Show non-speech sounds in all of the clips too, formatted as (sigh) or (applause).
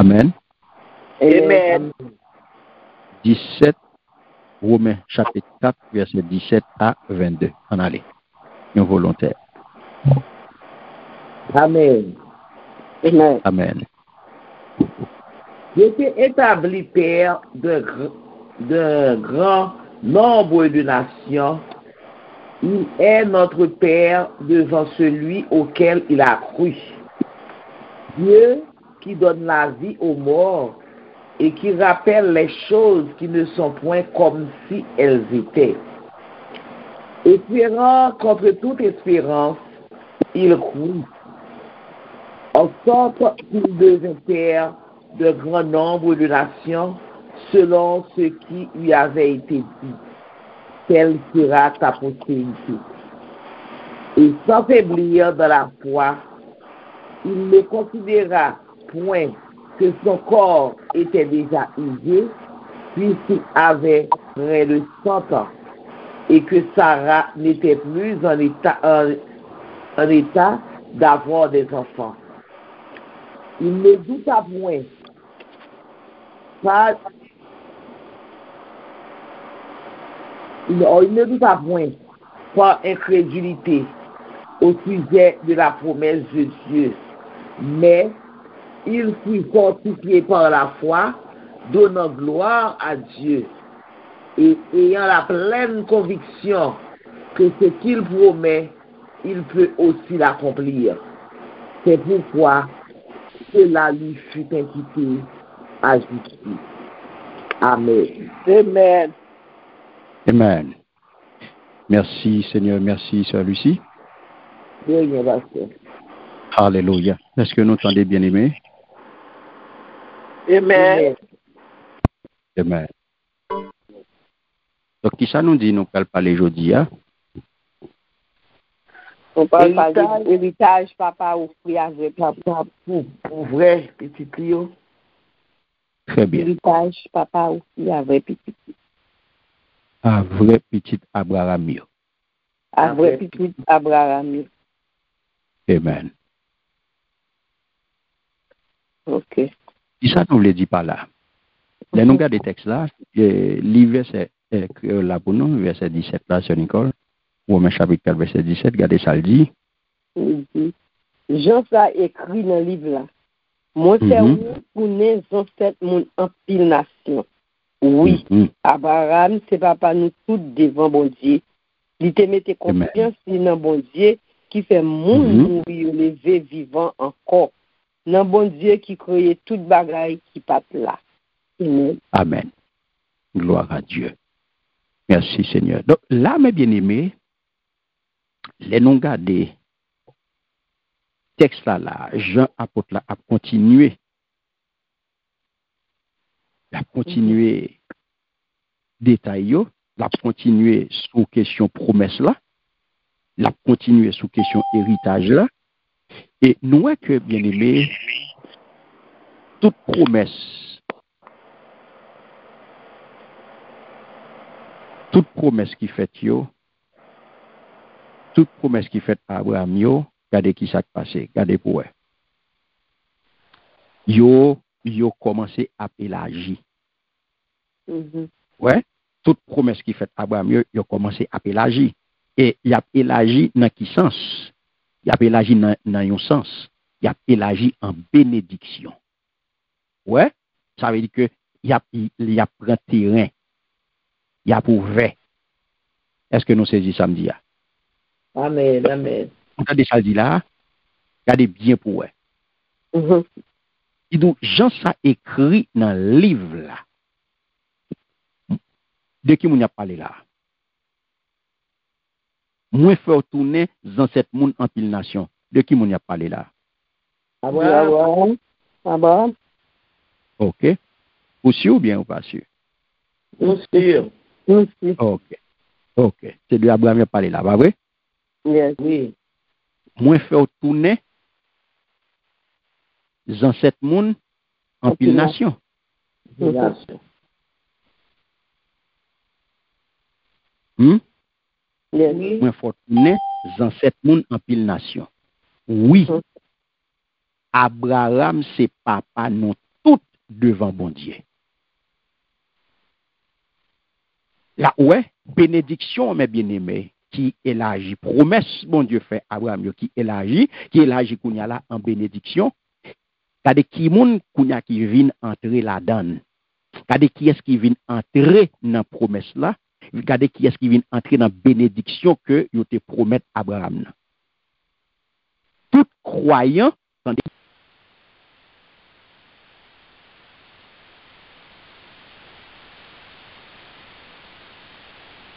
Amen. Amen. 17, Romains chapitre 4, verset 17 à 22. En allez. Un volontaire. Amen. Amen. Amen. J'étais établi père gr- d'un grand nombre de nations. Il est notre Père devant celui auquel il a cru. Dieu qui donne la vie aux morts et qui rappelle les choses qui ne sont point comme si elles étaient. Espérant contre toute espérance, il crut en sorte qu'il devint père de grand nombre de nations selon ce qui lui avait été dit. Telle sera ta postérité. Et sans faiblir dans la foi, il ne considéra point que son corps était déjà usé, puisqu'il avait près de 100 ans, et que Sarah n'était plus en état, d'avoir des enfants. Il ne douta point pas non, il ne douta point par incrédulité au sujet de la promesse de Dieu, mais il fut fortifié par la foi, donnant gloire à Dieu et ayant la pleine conviction que ce qu'il promet, il peut aussi l'accomplir. C'est pourquoi cela lui fut imputé à justice. Amen. Amen. Amen. Merci Seigneur, merci Sœur Lucie. Alléluia. Est-ce que nous entendez bien aimé? Amen. Amen. Donc, qui ça nous dit, nous parle parler aujourd'hui, hein? On parle pas de d'héritage, papa, ou frère, avec papa, pour vrai, petit Clio. Très bien. Héritage, papa, ou frère, avec petit Clio. A vrai petit Abraham. A vrai petit Abraham. Amen. Ok. Qui ça nous le dit par là? Là, nous regardons le texte là, le verset là pour nous, verset 17 là, sur Nicole, Romains chapitre 4, verset 17, regardez ça le dit. Jean ça écrit dans le livre là. Moi, c'est Mhm. où pour les ancêtres mon en pile nation. Oui, Mhm. Abraham, c'est papa nous tous devant bon Dieu. Il te mette Amen. confiance dans bon Dieu qui fait moun Mhm. mourir lever vivant encore. Dans bon Dieu qui crée toute bagaille qui passe là. Amen. Amen. Gloire à Dieu. Merci Seigneur. Donc là, mes bien-aimés, les non gardés, texte là, Jean apôtre là, a continué. a continué détail, l'a continué sous question promesse là, l'a continué sous question héritage là, E nou wè ke, bien ilè, tout promès, tout promès ki fèt yo, tout promès ki fèt Abraham yo, gade ki sak pase, gade pou wè. Yo, yo komanse ap elaji. Mm -hmm. Wè, tout promès ki fèt Abraham yo, yo komanse ap elaji. E yap elaji nan ki sens? y ap elaji nan, nan yon sens, y ap elaji an benediksyon. Ouè, ouais? sa ve di ke y ap, y ap pran teren, y ap ouve. Eske nou sezi samdi ya? Amen, amen. Kade sa di la, kade bien pou ouè. Mm -hmm. Idou, jan sa ekri nan liv la. De ki moun y ap pale la? Moi faire tourner dans cette monde en pile nation. De qui m'on a parlé là? Abraham, Abraham. Abraham. OK? Vous sûr ou bien ou pas sûr? sûr. Aussi. OK. OK. C'est de Abraham qui a parlé là, pas vrai? Yes. Oui. Moi faire tourner dans cette monde en pile nation. Nation. Hmm? Mwen fotounen, zanset moun anpil nasyon. Oui, mm-hmm. Abraham se papa nou tout devan bondye. La ouè, benediksyon mè bienemè, ki elaji, promes bon Diyo fè Abraham yo, ki elaji, ki elaji kounya la an benediksyon, kade ki moun kounya ki vin antre la dan, kade ki es ki vin antre nan promes la, gade ki eski vin entre nan benediksyon ke yo te promet Abraham nan. Tout kroyan, tande,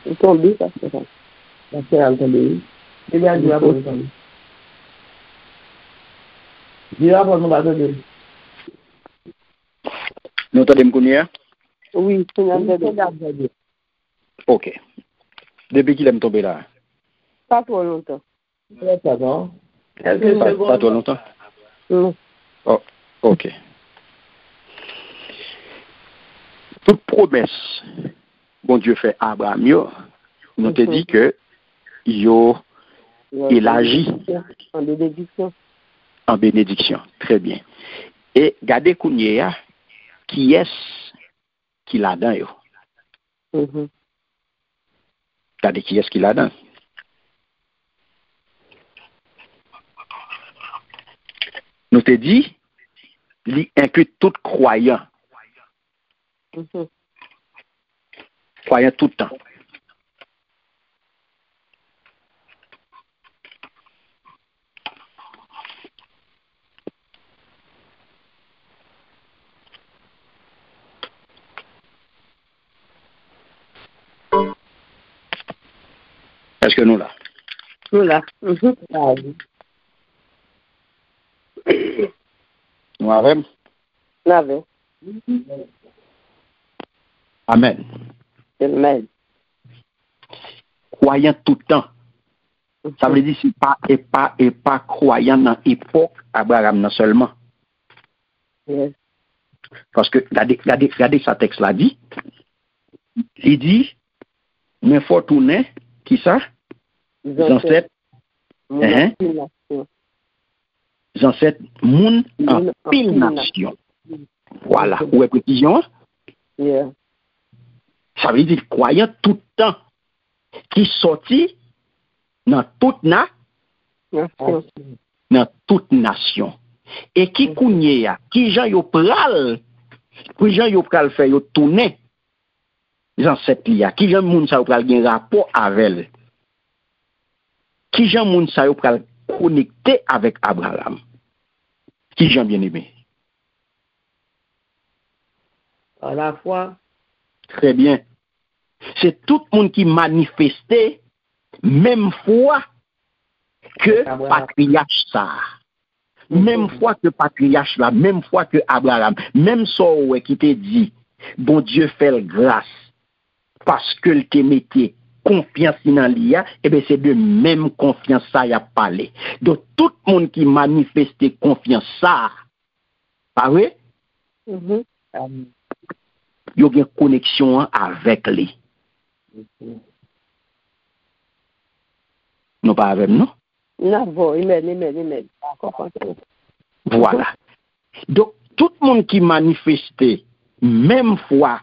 Ou tombe, paske sa. Paske al tombe. E li a di wapon tombe. Di wapon nou ba tombe. Nou tombe mkounye? Oui, pou nan tombe. OK. Depuis qu'il aime tomber là. Pas trop longtemps. Pas, pas trop longtemps. Non. Oh, OK. Toute promesse, bon Dieu fait à Abraham, yo, nous te dit que yo Il agit. En bénédiction. en bénédiction. Très bien. Et gardez kounye ya, qui est-ce qui l'a dans yo? Mhm. Gardez qui est-ce qui l'a dans. Nous te dit, li inclut tout croyant, Mhm. croyant tout le temps. Est-ce que nous là? Nous là. Mhm. Nous avons? Là, avec. Amen. Amen. Croyant tout le temps. Ça veut dire c'est pas et pas et pas croyant dans l'époque Abraham non seulement. Yes. Parce que regardez, regardez, regardez sa texte là dit. Il dit, mais faut tourner, qui ça? Zanset. Zanset moun an pil nasyon. Wala. Ou e pretijon? Yeah. Sa ve di kwayan toutan ki soti nan tout na nan tout nasyon. E ki kounye ya, ki jan yo pral, ki jan yo pral fe yo toune, zanset li ya, ki jan moun sa yo pral gen rapor avel. Qui jan moun sa yo pral connecté avec Abraham, qui jan bien aimé. À la fois, Très bien. C'est tout le monde qui manifestait même foi que Abraham. patriarche ça. Même foi que patriarche là, même foi que Abraham, même ça qui te dit, bon Dieu fait grâce parce que le te mettait konfians nan li ya, eh ebe se de menm konfians sa ya pale. Do tout moun ki manifeste konfians sa, pa we? Mm -hmm. um, yo gen koneksyon an avek li. Mm -hmm. Non pa avem, non? Nan vo, imen, imen, imen. Voilà. Do tout moun ki manifeste menm fwa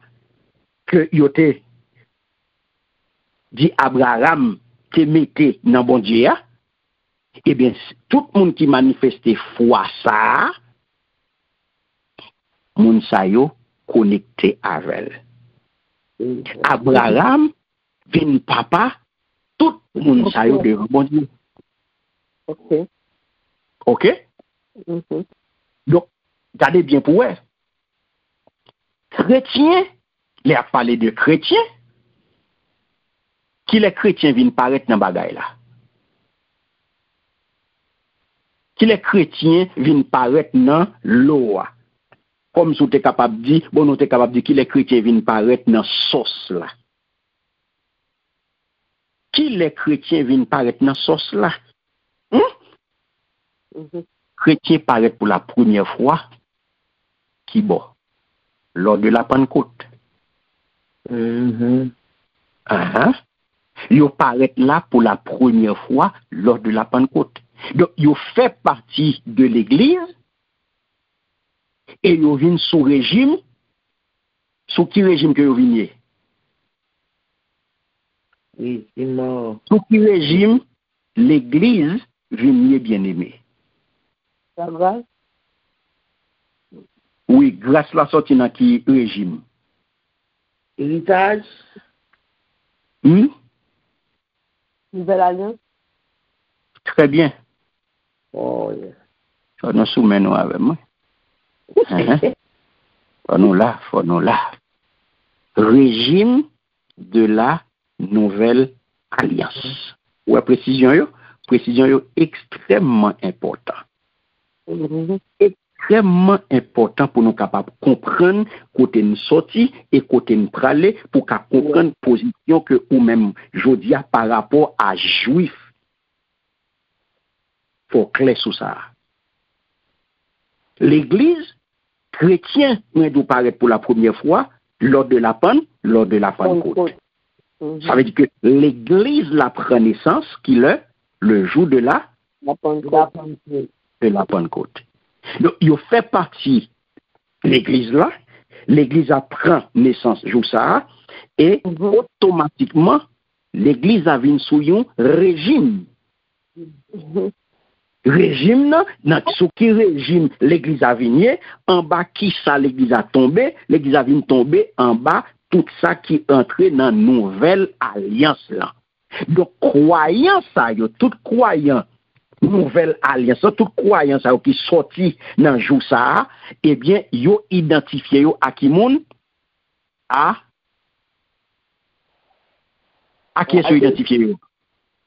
ke yo te di Abraham te mette nan bon diya, ebyen, eh tout moun ki manifeste fwa sa, moun sayo konekte avel. Abraham, vin papa, tout moun sayo de bon diya. Ok. Ok? Mm -hmm. Dok, gade bien pou wè. Kretien, lè a pale de kretien, ki le kretyen vin paret nan bagay la. Ki le kretyen vin paret nan loa. Kom sou te kapab di, bon nou te kapab di ki le kretyen vin paret nan sos la. Ki le kretyen vin paret nan sos la? Hmm? Mm -hmm. Kretyen paret pou la premye fwa ki bo. Lò de la pankote. Mm -hmm. Aha. Yo paraît là pour la première fois lors de la Pentecôte. Donc, yo fait partie de l'église, et yo vin sous régime, sous qui régime que yo vinye? Oui. Sous qui régime l'Église vinye bien-aimé? La grâce? Oui, grâce la sorti dans qui régime? Héritage, Hmm? Nouvelle alliance? Très bien. oh, yes. Faut nous soumettre avec moi. (laughs) Faut nous là, faut nous là. Régime de la nouvelle alliance. Ouais, précision yo, précision yo extrêmement important. Mhm. Extrêmement important pour nous capables de comprendre côté nous sorti et côté nous praler pour comprendre position que ou même jodi a par rapport à juif. Faut clair sur ça. L'église chrétien, nous doit paraître pour la première fois lors de la panne, lors de la Pentecôte. Mhm. Ça veut dire que l'église la prend naissance qui est le jour de la, La Pentecôte. de Yo fè pati l'Eglise la, l'Eglise a pran nesans jousa, e otomatikman mhm. l'Eglise a vin sou yon rejim. Mhm. Rejim nan, nan sou ki rejim l'Eglise a vinye, an ba ki sa l'Eglise a tombe, l'Eglise a vin tombe an ba tout sa ki entre nan nouvel alians lan. Don kwayan sa yo, tout kwayan nouvel alians, an tout kwayans a eh yo ki soti nan jou sa, ebyen yo bon, identifiye yo akimoun a a kye sou identifiye yo?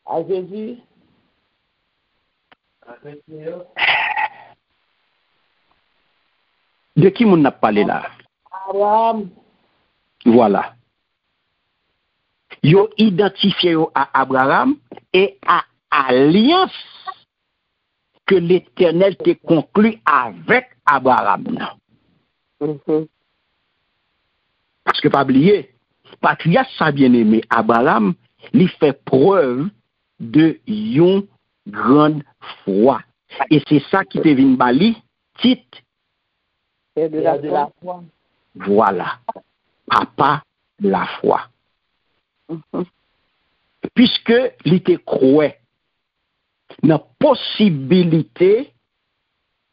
A Jezi a Jezi yo De ki moun nap pale la? Aram Voilà. Yo identifiye yo a Abraham e a alians que l'Éternel te conclu avec Abraham. Mhm. Parce que pas oublier, patriarche sa bien-aimé Abraham, lui fait preuve de yon grande foi. Et c'est ça qui te vient bali, titre C'est de la foi. Voilà. Papa la foi. Mhm. Puisque li te croit nan posibilite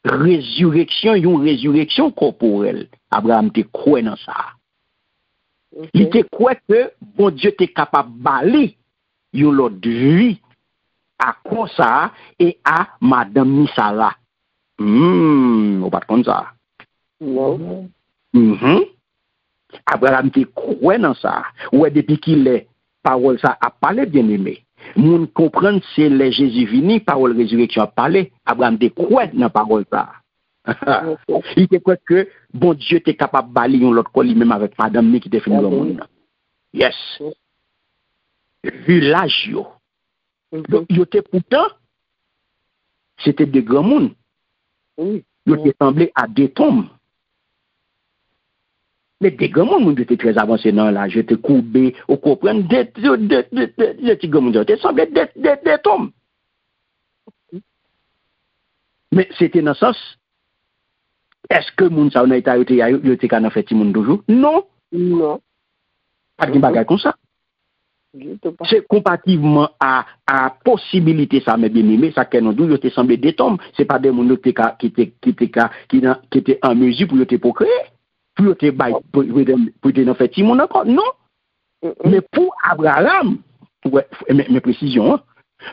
rezureksyon, yon rezureksyon korporel. Abraham te kwe nan sa. Okay. Li te kwe ke bon Diyo te kapab bali yon lot vi a kon sa e a madame ni sa la. Hmm, ou pat kon sa. Wow. Mm -hmm. Abraham te kwe nan sa. Ou e depi ki le parol sa ap pale bien eme. Moun comprendre c'est les Jésus vini, parole résurrection a parlé. Abraham te croit dans parole ça. (laughs) Il te croit que bon Dieu était capable de balayer l'autre quoi lui-même avec madame qui fait le monde. Yes. Vu l'âge yo. Mhm. Donc, yo te pourtant, c'était des grands monde. Yo te semblé à deux tombes. Mè non. de gè moun moun de te trez avansè nan la, je te koube, ou kopren, de ti gè moun de te semblè, de tom. Mè se te nan sas, eske moun sa ou nan etayote yote ka nan feti moun doujou? Non. Non. Pat gen bagay kon sa. Se kompativeman a posibilite sa mè benime, sa kè nan dou yote semblè de tom, se pa de moun yote ka ki te an mezi pou yote pou kreye. Pour yo te procréer. Pour te bay, pour, pour, te- pour te nan fait ti moun encore. Non. Mais pour Abraham, mes, précisions, hein,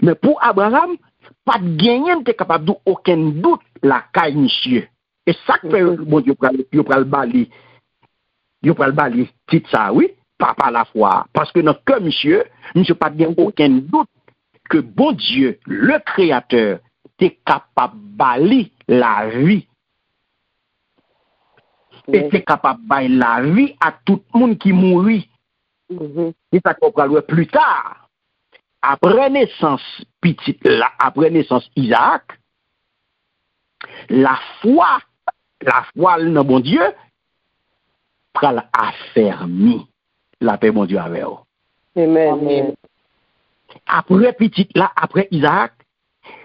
mais pour Abraham, pas de gagner, t'es capable d'aucun aucun doute la caille, monsieur. Et ça fait, bon Dieu, pral, yo pral bali, yo pral bali, titre ça, oui, papa la foi. Parce que dans le cœur, monsieur, monsieur pas de gagner aucun doute que bon Dieu, le créateur, t'es capable de bali la vie. Et t'es capable de bali la vie à tout le monde qui mourit. Mhm. Et ça qu'on va plus tard. Après naissance petite là, après naissance Isaac, la foi, la foi dans bon Dieu, pral affermi la paix bon Dieu avec eux. Amen. Après petite là, après Isaac,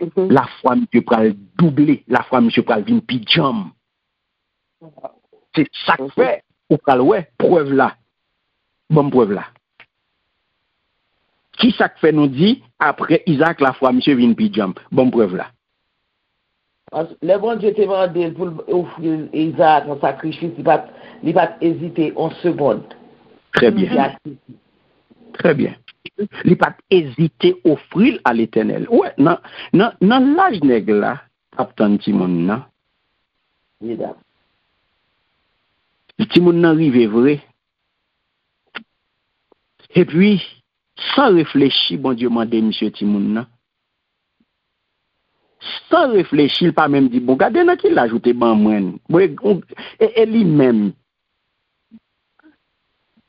Mhm. la foi monsieur pral doubler, la foi monsieur pral vin pi jam. C'est Se sak fe, ou pral we, preuve la. Bon preuve la. Ki sak fe nou di, apre Isaac la fwa, misye vin pi djamp. Bon preuve la. Le bon dieu te mande pou oufri Isaac an sakrifis, li pat ezite an segonde. Tre bien. Tre bien. Li pat ezite oufri al etenel. Ouè, ouais, nan, nan, nan laj neg la, ap tan ti moun nan. Yedap. Ti moun nan rive vre. E pi, san reflechi, bon diyo mande msye ti moun nan. San reflechi, l pa menm di, bon gade nan ki l ajoute ban mwen. E, e li menm.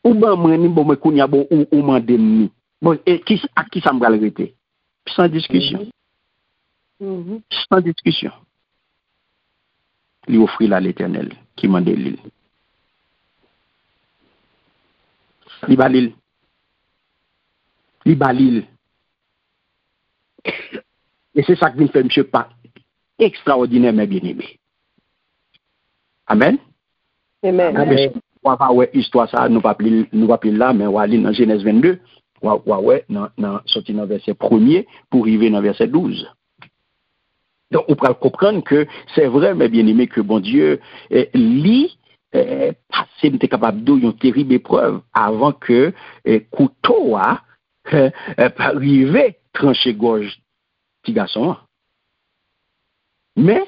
Ou ban mwen ni, bon mwen koun ya bon ou, ou mande mni. Bon, e ki, a ki sa mga l rete? San diskisyon. Mm -hmm. San diskisyon. Li ofri la l eternel, ki mande li li. Faire monsieur pas extraordinairement bien aimé. Amen. Amen. Ah, ben, on va pas ouais histoire ça, nous pas plus nous pas plus là, mais on va lire dans Genèse 22. On va- on va ouais dans dans sorti dans verset 1er pour arriver dans verset 12. Donc, on peut comprendre que c'est vrai, mais bien aimé, que bon Dieu eh, lit eh, passé n'était capable d'eau une terrible épreuve avant que eh, couteau a eh, eh, arrivé trancher gorge petit garçon. Mais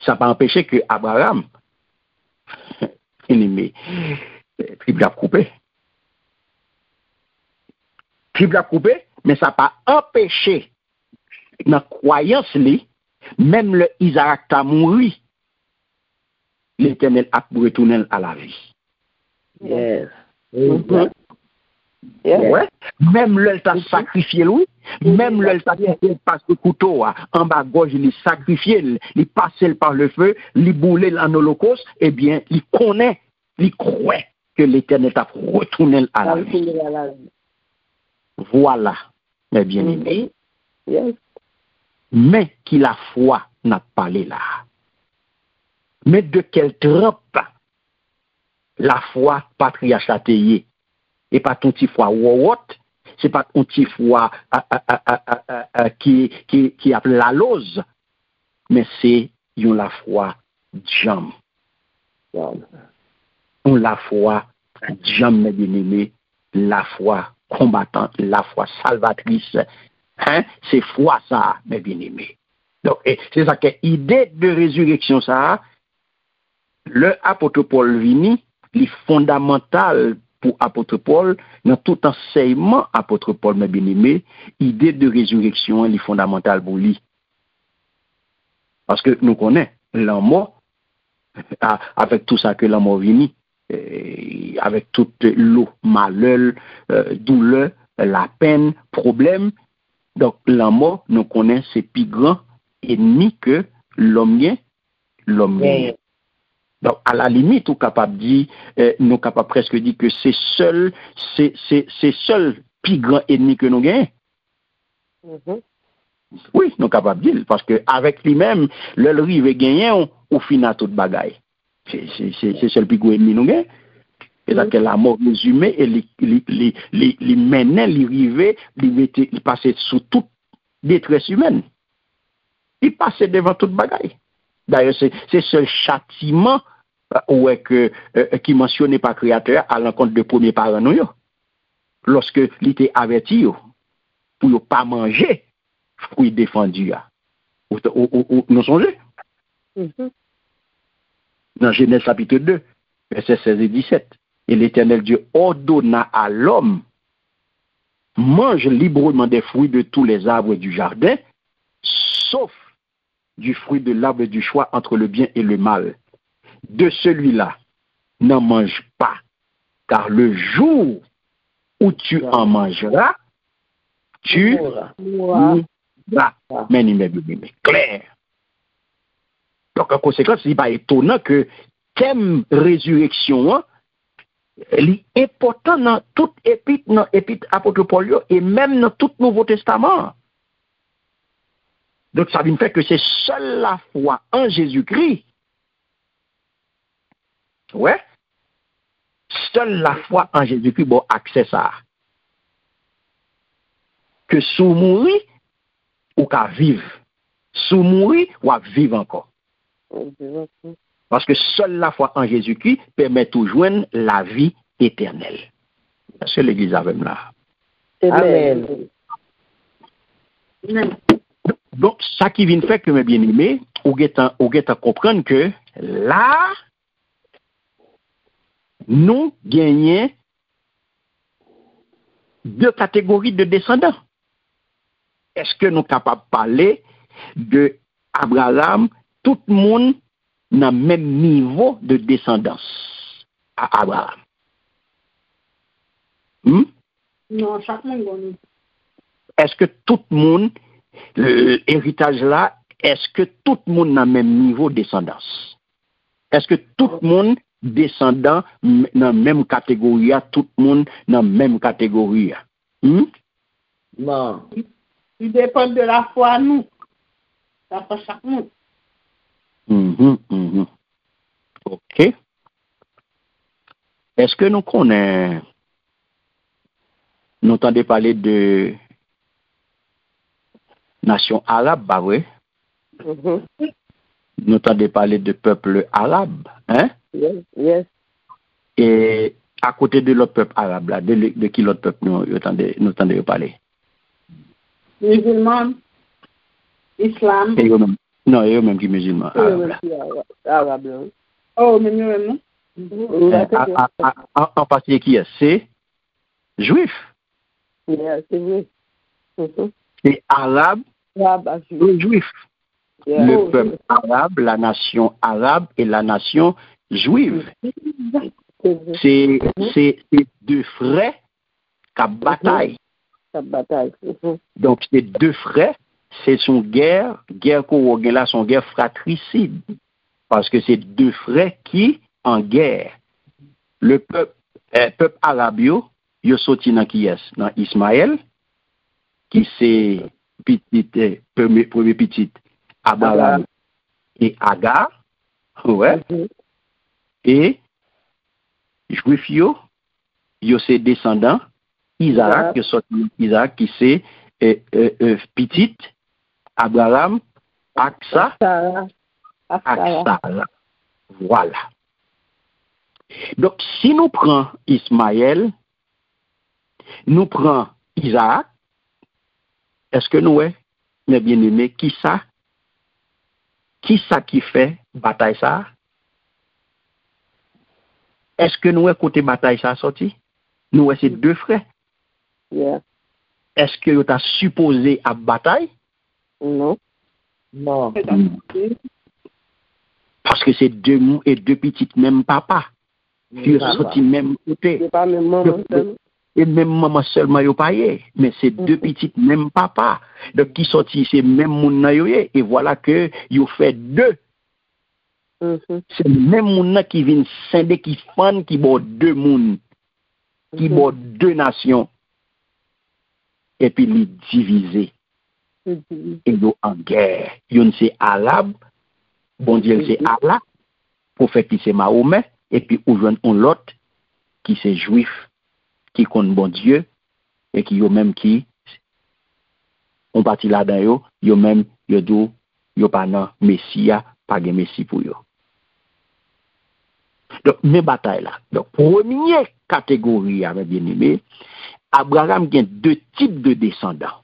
ça n'a pas empêché que Abraham (laughs) ennemi triple a coupé. Triple a coupé, mais ça n'a pas empêché dans croyance li, même le Isaac t'a mouru, l'éternel a retourné à la vie. Yes. Yeah. Ouais. Même le t'a sacrifié lui, même le t'a sacrifié parce que couteau a, en bas gauche, il est sacrifié, il passé par le feu, il boulé en holocauste, eh bien, il connaît, il croit que l'éternel t'a retourné à la vie. finit à la vie. Voilà, mes bien-aimés. Yes. mais qui la foi n'a pas parlé là. Mais de quelle trempe la foi tayé et pas ton petit foi wowot, c'est pas ton petit foi qui appelle la lose, mais c'est yon la foi jam. On la foi jam mes bien-aimés, la foi combattante, la foi salvatrice, Hein? C'est foi ça, mes bien-aimés. Donc, c'est ça que l'idée de résurrection ça, le apôtre Paul vini, est fondamental pour apôtre Paul, dans tout enseignement apôtre Paul, mes bien-aimés, l'idée de résurrection est fondamentale pour lui. Parce que nous connaissons l'amour, (laughs) ah, avec tout ça que l'amour vini, euh, avec toute l'eau, malheur, euh, douleur, la peine, problème, donc, la mort, nous connaissons, c'est plus grand ennemi que l'homme bien, l'homme bien. Donc, à la limite, on capable dit, euh, nous capable presque dit que c'est seul, c'est seul plus grand ennemi que nous gagnons. Mm -hmm. Oui, nous capable dire, parce que avec lui-même, le rive gagnant, on, on finit tout bagaille. C'est seul plus grand ennemi nous gagnons. C'est-à-dire que la mort nous humaine, li, li, li, li, li menait, li rivait, li, mette, li passait sous toute détresse humaine. Il passait devant toute bagaille. D'ailleurs, c'est, ce châtiment, euh, ouais, que, euh, qui mentionnait par créateur à l'encontre de premier parents, nous. Lorsque il était averti, pour ne pas manger, fruit défendu, ya. Ou, ou, ou, ou, nous songez? Mhm. dans Genèse chapitre 2, versets 16 et 17. Et l'Éternel Dieu ordonna à l'homme, mange librement des fruits de tous les arbres du jardin, sauf du fruit de l'arbre du choix entre le bien et le mal. De celui-là, n'en mange pas, car le jour où tu en mangeras, tu Mourra. Mourra. mourras. Mais il clair. Donc, en conséquence, il n'est pas étonnant que thème résurrection, hein, est important dans tout épître, dans épître apôtre Paul et même dans tout Nouveau Testament. Donc, ça veut dire que c'est seule la foi en Jésus-Christ ouais, seule la foi en Jésus-Christ bon accès ça. Que sous mourir, ou qu'à vivre. Sous mourir, ou à vivre encore. Parce que seule la foi en Jésus-Christ permet de joindre la vie éternelle. C'est l'Église avec là? Amen. Donk, sa ki vin fèk mè bien imè, ou get a komprenn ke la, nou genyen de kategori de descendant. Eske nou kapab pale de Abraham, tout moun nan men nivou de descendant a Abraham. Hmm? Non, chak men goni. Eske tout moun l'héritage la, eske tout moun nan menm nivou descendans? Eske tout moun descendant nan menm kategori ya, tout moun nan menm kategori ya? Hmm? Nan. Y depen de la fwa nou. La fwa chak nou. Mm-hmm, mm-hmm. Hmm. Ok. Eske nou konen nou tande pale de nation arabe, bah oui? Mhm. Nous entendons parler de peuple arabe, hein? Yes, yes. Et à côté de l'autre peuple arabe, là, de, de qui l'autre peuple nous, entendons parler? Musulman, islam. Et même, non, eux même qui musulmans. Oui, arabes, même là. si arabe, arabe, là. Oh, mais nous, non? À- à- à- en, particulier qui est? C'est juif. Yeah, c'est vrai. Mhm. C'est arabe Arabe, ah, yeah. Le peuple arabe, la nation arabe et la nation juive. C'est. C'est c'est- c'est deux frères qui bataille. Mhm. Donc, ces deux frères, c'est son guerre, guerre qu'on a là, son guerre fratricide. Parce que c'est deux frères qui en guerre. Le peuple, euh, peuple arabe, yo, yo sorti dans qui est? Dans Ismaël, qui c'est petit, euh, premier, premier petit, Abraham et Agar, ouais, et juif yo, yo c'est descendant, Isaac, Isaac. qui c'est euh, euh, euh, petit, Abraham, Aksa. Aksara. Voilà. Donc, si nous prenons Ismaël, nous prenons Isaac, Eske nou e, ne bien eme, ki sa? Ki sa ki fe batay sa? Eske nou e kote batay sa soti? Nou e se de fre? Yeah. Eske yo ta suppose a batay? Non. Non. Paske se de mou e de pitit menm papa. Yo soti menm kote. Yo pa menm menm menm. E menm maman selman yo paye, men se de mm-hmm. pitit menm papa. Dok ki soti se menm moun nan yo ye, e wala ke yo fe de. Mm -hmm. Se menm moun nan ki vin sende ki fan ki bo de moun. Ki mm -hmm. bo de nasyon. E pi li divize. Mm -hmm. E yo an gèr. Yon se Arab, bon diel se Allah, profeti se Mahomet, e pi ou jwen on lot ki se Jouif. ki kon bon Diyo, e ki yo menm ki, on pati la dan yo, yo menm yo do, yo pa nan Mesia, pa gen Mesi pou yo. Dok, men batay la. Dok, premye kategori ya, men bien ime, Abraham gen de tip de descendant.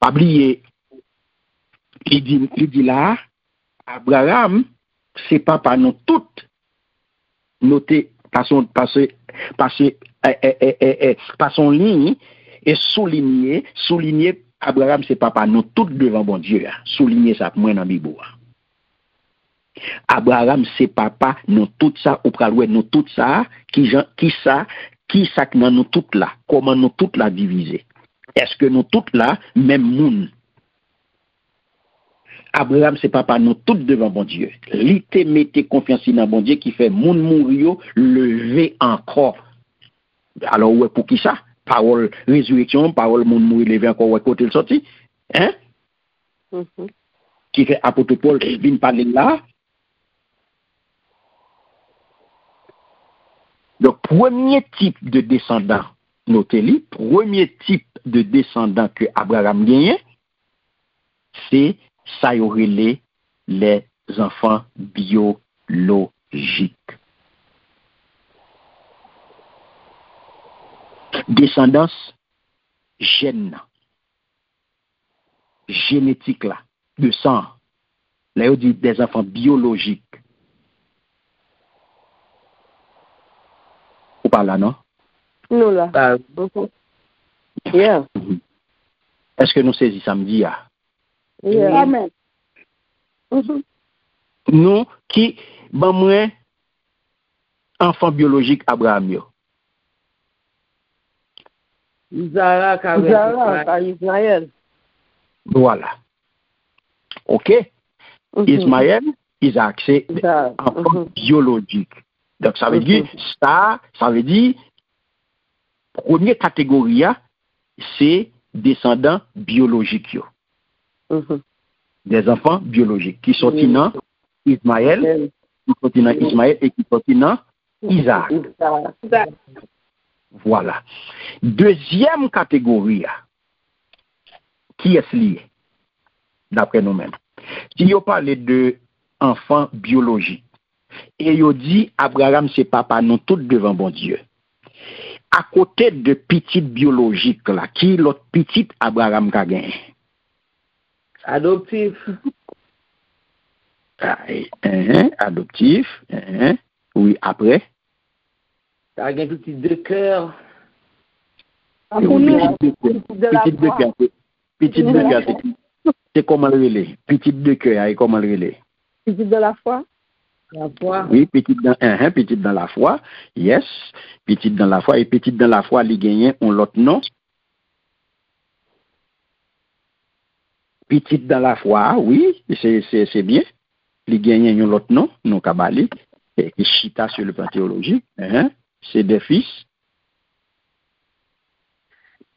Pabliye, li di, di la, Abraham, se pa pa nou tout, nou te ce- par ce- eh, eh, eh, eh, eh, Abraham c'est papa nous toutes devant bon Dieu hein. souligné ça moi dans la Bible hein. Abraham c'est papa nous tout ça ou pral ouais nous tout ça qui jan- qui ça qui ça que dans nous toutes là comment nous toutes là diviser est-ce que nous toutes là même monde Abraham, c'est papa, nous toutes devant bon Dieu. Li te mette confiance dans bon Dieu qui fait moun mourir, lever encore. Alors, ouais, pour qui ça? Parole résurrection, parole moun mourir, lever encore, ouais, côté le sorti. Hein? Mhm. Qui fait apôtre Paul, vient parler là. Le premier type de descendant, notez-le, premier type de descendant que Abraham gagne, c'est sa yo rele les enfans biologik. Descendans jen nan. Genetik la, de san. La yo di des enfans biologik. Ou pa la nan? Nou la. Uh, yeah. Eske nou sezi samdi ya? Ah? Yeah. Amen. Mhm. Nous qui, ben moi, enfant biologique Abraham yo. Isaac Zara, Israël. Voilà. OK? Mhm. Ismaël, Isaac, c'est Zara. enfant Mhm. biologique. Donc, ça veut dire, ça, ça veut dire, première catégorie, ah, c'est descendants biologiques, yo. Mhm. des enfants biologiques qui sont dans Ismaël, Israël. qui sont dans Ismaël et qui sont dans Isaac. Voilà. Deuxième catégorie, qui est lié, d'après nous-mêmes? Si on parle de enfants biologiques, et on dit Abraham, c'est papa, nous tous devant bon Dieu. À côté de petite biologique, là, qui est l'autre petite Abraham qu'a gagné? Adoptif. Ah, et, hein, adoptif, hein, oui, après. Ça a un petit de oui, petite de cœur, c'est- petite de cœur, c'est- comment le relais? Petite de cœur, et comment le relais? Petite de la foi? La foi. Oui, petite dans, hein, hein, petite dans la foi, yes, petite dans la foi, et petite dans la foi, les gagnants ont l'autre nom. Petite dans la foi, oui, c'est, bien. Les gagnants ont l'autre nom, non kabali, et qui chita sur le plan théologique, hein, c'est des fils,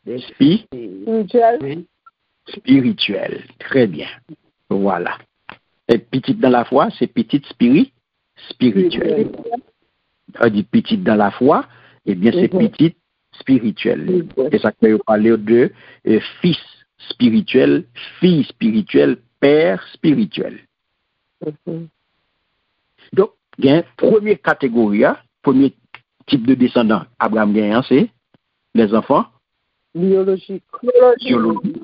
Des spi, Spirituel. Oui. spirituel. Très bien. Voilà. Et petite dans la foi, c'est petite spirit, spirituel. On dit petite dans la foi, eh bien c'est petite spirituelle. Et ça peut parler de euh, fils spirituel, fille spirituelle, père spirituel. Mhm. Donc, il y a une première catégorie, hein, premier type de descendant, Abraham gagnant, c'est les enfants? Biologique. biologiques.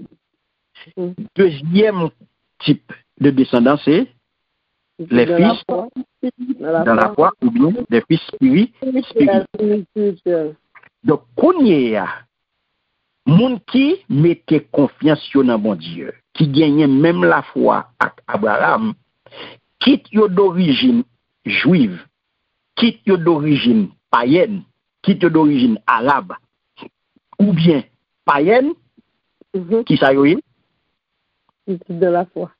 Mhm. Deuxième type de descendant, c'est les De fils la dans la foi ou bien des fils spiri- spirituels. Spirituel. Donc, kounye ya, moun ki mette confiance yo nan bon Dieu, qui gagne même la foi ak Abraham, quitte yo d'origine juive, quitte yo d'origine païenne, quitte yo d'origine arabe, ou bien païenne, Mhm. qui sa yo de la foi.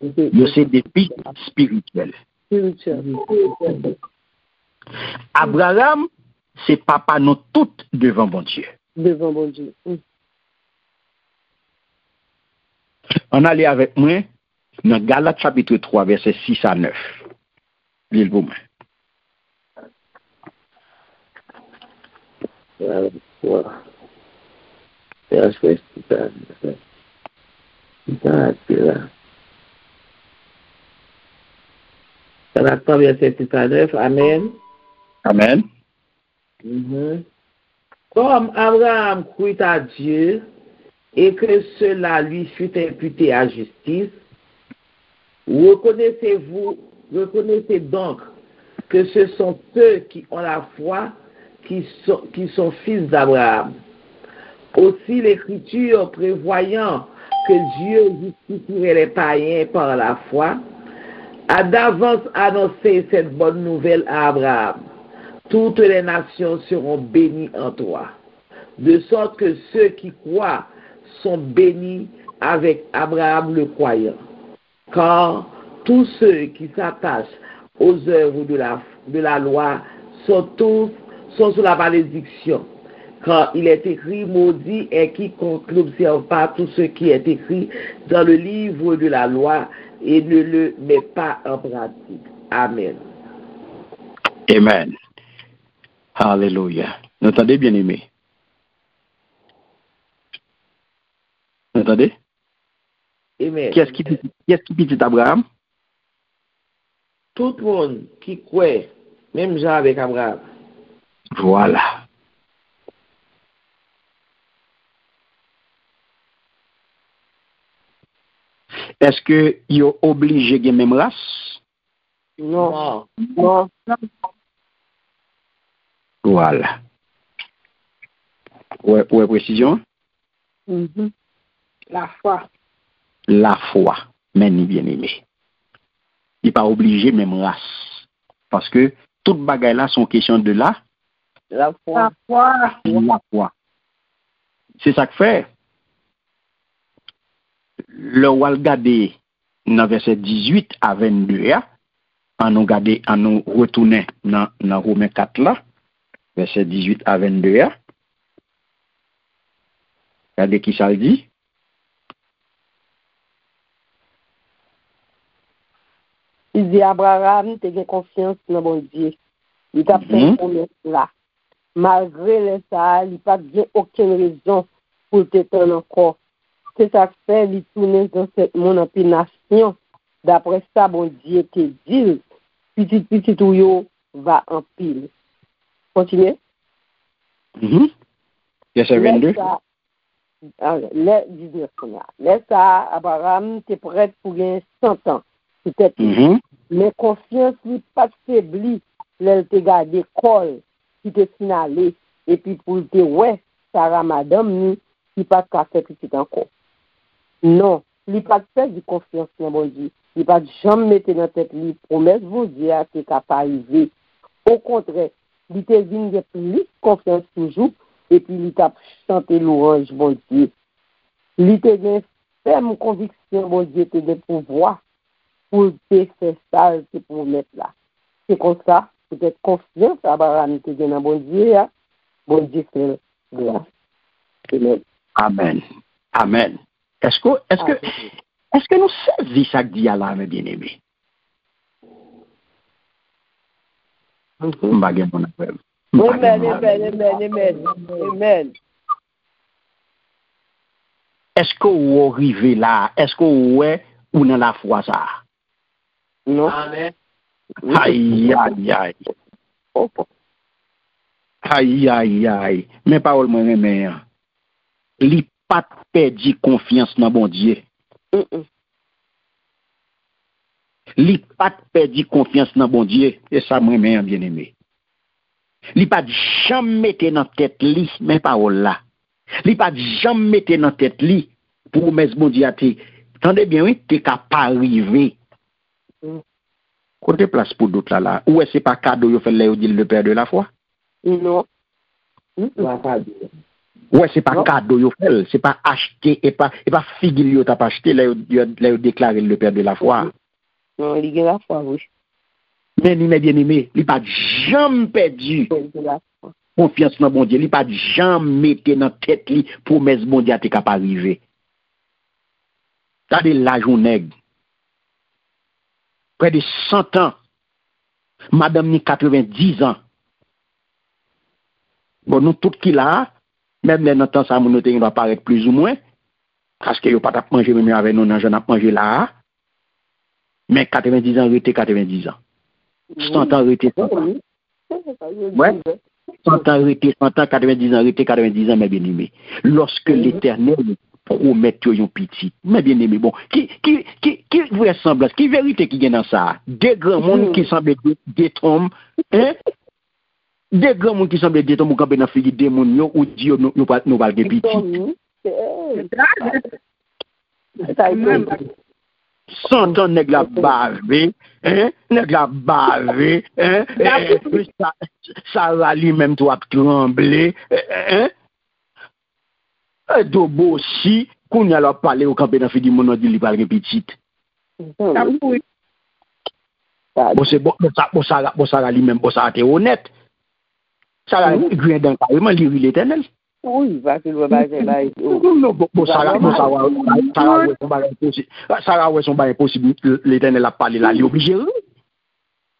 yo c'est des fils spirituels. Spirituel. Abraham, c'est papa nous toutes devant bon Dieu. devan bon Diyo. Mm. An ale avèk mwen, nan Galat chapitre 3, verset 6 a 9. Lil pou mwen. Galat 3, verset 6 a 9. Galat 3, verset 6 a 9. Amen. Amen. Mm-hmm. Comme Abraham crut à Dieu et que cela lui fut imputé à justice, reconnaissez-vous, reconnaissez donc que ce sont ceux qui ont la foi qui sont, qui sont fils d'Abraham. Aussi l'Écriture prévoyant que Dieu justifierait les païens par la foi, a d'avance annoncé cette bonne nouvelle à Abraham. Toutes les nations seront bénies en toi. De sorte que ceux qui croient sont bénis avec Abraham le croyant. Car tous ceux qui s'attachent aux œuvres de la, loi sont tous sous la malédiction. Car il est écrit, maudit est quiconque n'observe pas tout ce qui est écrit dans le livre de la loi et ne le met pas en pratique. Amen. Amen. Alléluia. Vous entendez, bien-aimé? Vous entendez? Qu'est-ce qui, qu qui dit Abraham? Tout le monde qui croit, même Jean avec Abraham. Voilà. Est-ce que il est obligé de même race? Non. Non. non. Voilà. Ouè presisyon? Mm -hmm. La fwa. La fwa, men ni bien ime. Ni pa oblige men mras. Paske, tout bagay la son kesyon de la. La fwa. La fwa. Se sa k fè, le wal gade nan verset 18 a 22 ya, an nou gade, an nou retounen nan, nan Roumen 4 la, verset 18 à 22. Hein? Regardez qui ça le dit. Il dit Abraham, tu as confiance dans mon Dieu. Il t'a fait mhm. une promesse là. Malgré le ça, il n'y a pas bien aucune raison pour t'étendre encore. C'est ça que fait, il tourne dans cette monde en nation. D'après ça, bon Dieu te dit, petit petit ou yo, va en pile. 22. Laisse ça, ah, le 19 là. Laisse ça, Abraham, t'es prêt pour gagner 100 ans. Peut-être Mhm. mais confiance li pas faibli lèl te gade kol ki te finale et puis pour te ouais Sarah madame ni ka petit encore non li pas fait du confiance dans bon Dieu li pas jamais mettre dans tête li promesse bon Dieu a te ka pas arrivé au contraire li te vinn de plus confiance toujours et puis li t'a chanté louange bon Dieu li te gen ferme conviction bon Dieu te de pouvoir pour te faire ça, c'est pour mettre là. C'est comme ça, peut-être confiance à Abraham te donne à bon Dieu, hein. bon Dieu fait grâce. Amen. Amen. Amen. Est-ce que, est-ce que, est-ce que nous saisissons ça que dit Allah, Mbage moun apel. Amen, amen, amen, amen, amen. Esko ou ou rive la? Esko ou ou ou nan la fwa sa? Non. Amen. Ay, ay, ay. Opo. Ay, ay, ay. Men paol mwen men men. Li pat pe di konfians nan bon diye. Mm-mm. li pat pedi konfians nan bondye, e sa mwen men yon bien eme. Li pat jam mette nan tet li, men pa ou la. Li pat jam mette nan tet li, pou mes bondye ate, tande bien wè, oui, te ka pa rive. Mm. Kote plas pou dout la la, ou e se pa kado yo fel le ou dil de per de la fwa? Non. Mm -mm. Ou e se pa non. kado yo fel, se pa achete, e pa, e pa figil yo tap achete, le yo deklare le per de la fwa. Non, li gen la fwa wè. Men li men bien ime, li pa jam pedi. Konfians nan bon diye, li pa jam mette nan tet li promes bon diye ate kap arrive. Tade la jounèg. Prè de 100 an. Madame ni 90 an. Bon nou tout ki la, mèm lè nan tan sa moun nou te yon aparek plus ou mwen, kaske yo pat ap manje mèm yon avè nou nan non, jen ap manje la a, men 90 an rete 90 an. 100 an rete 100 an. Ouais. 100 an rete 100 an, 90 an rete 90 an, men bien aimé. Lorsque l'éternel promet yo yon piti, men bien aimé, bon, ki, ki, ki, ki vraisemblance, ki verite ki gen nan sa? De gran moun ki semble detom, hein? De gran moun ki semble detom ou kampen nan figi de moun yo ou di yo nou valge piti. Detom, oui. Detom, oui. Santan neg la bave, neg la bave, eh, eh, Sara li menm to ap tremble, eh, Dobo si, koun yal ap pale ou kampen an fi di moun an di li pal repitit. Mm-hmm. Ah, ah, bo Sara li menm, bo Sara te honet, Sara mm-hmm. gwen dan kareman li rile tenel. Oui, vase lwe baje baje. Sara wè son baje posib, l'Eternel ap pale la, li oblige rè.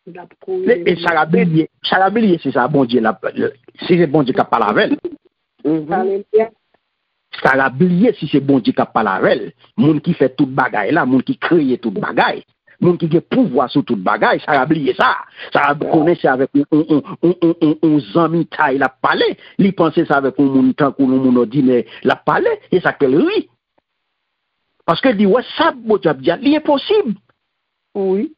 E Sara Belie, Sara Belie se sa bondye la, se se bondye kap pale avèl. Sara Belie se se bondye kap pale avèl, moun ki fè tout bagay la, moun ki kreye tout bagay. moun ki ge pouvwa sou tout bagay, Sarab liye sa. Sarab konen se avek un zami tay la pale, li panse sa avek un moun tankou, nou moun odine la pale, e sa le ri. Paske di wè sa sab bojwa bdiyan, li e posib. Oui.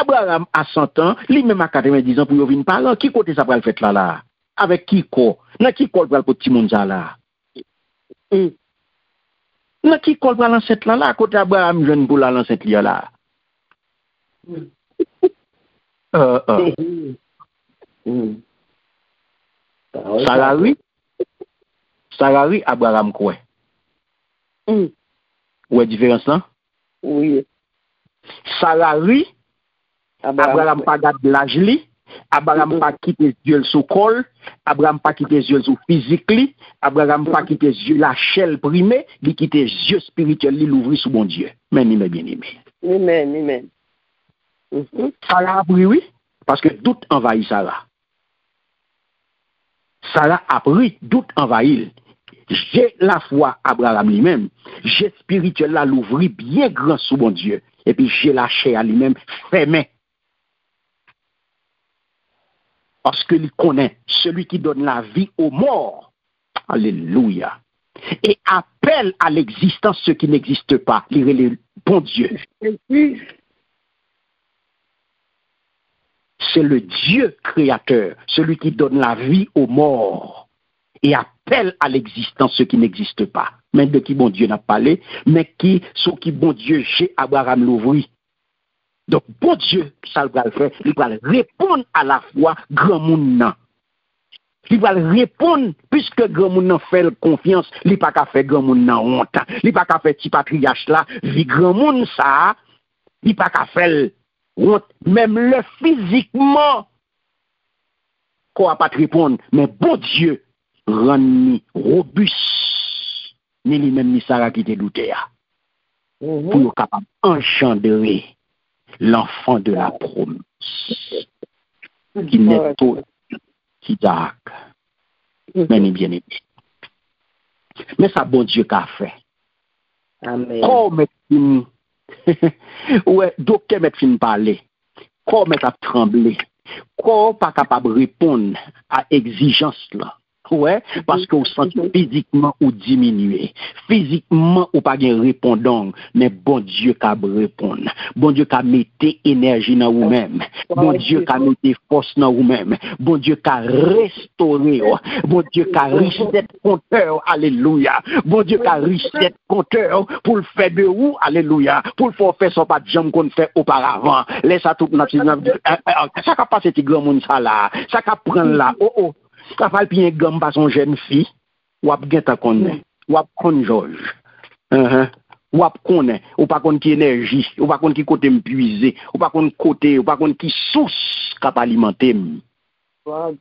Abraham a 100 an, li mèm a 90 an pou yo vin palan, ki kote sa pral fèt la la? Awek ki ko? Nan ki kol pral pou ti moun za la? Mm. Nan ki kol pral anset la la, kote Abraham jen pou la anset li la? Euh, euh. Sarari Sarari Abraham Kwen mm. Ouè diferans lan? Oui. Sarari Abraham pa gade laj li Abraham pa kite zyel sou kol Abraham pa kite zyel sou fizik li Abraham pa kite zyel la chel prime Li kite zyel spirituel li louvri sou bon Diyo. Men ime bien ime Amen, amen. Men, ni men. Sara apri oui, paske dout envahi Sara. Sara apri, dout envahi. Jè la fwa Abraham men, jè spirituel la louvri bien gran sou bon Diyo, epi jè la chel li men fèmen. Paske li konen, celui ki don la vi ou mor. Aleluya. E apel a l'eksistans se ki n'existe pa. Li re le bon Dieu. Se le Dieu kreator, celui ki don la vi ou mor. E apel a l'eksistans se ki n'existe pa. Men de ki bon Dieu na pale, men ki sou ki bon Dieu jè Abraham louvri. Donk, bon Diyo, sa l pral fè, li pral repoun a la fwa gran moun nan. Li pral repoun, pwiske gran moun nan fè l konfians, li pa ka fè gran moun nan ontan. Li pa ka fè ti patriyash la, vi gran moun sa, li pa ka Mem le fizikman, kwa pat repoun, men bon Diyo, ran ni robus, ni men ni sara ki te doute ya. Pou yo kapab enchandere l'enfant de la promesse, qui n'est autre qui dak, meni bien aimé. Mais ça, bon Dieu qu'a fait. Quand met Ouè, doke met fin pale, kor met ap tremble, kor pa kapab repon a egzijans la. Ouais, parce que vous sentez physiquement ou diminué. Physiquement ou pas bien répondant, mais bon Dieu qu'a répondre. Bon Dieu qu'a mettre énergie dans vous-même. Bon Dieu qu'a mettre force dans vous-même. Bon Dieu qu'a restauré. Bon Dieu qu'a reset compteur. Alléluia. Bon Dieu qu'a reset compteur pour le faire de vous. Alléluia. Pour le faire son pas de jambes qu'on fait auparavant. Laisse à tout notre ça qu'a passé petit grand monde ça là. Ça qu'a prendre là. Oh oh. Skafal pi yon gom pa son jen fi, wap gen ta konnen. Wap kon joj. Uh-huh. Wap konnen. Ou pa kon ki enerji. Ou pa kon ki kote mpuize. Ou pa kon kote. Ou pa kon ki sous kap alimentem. Wow.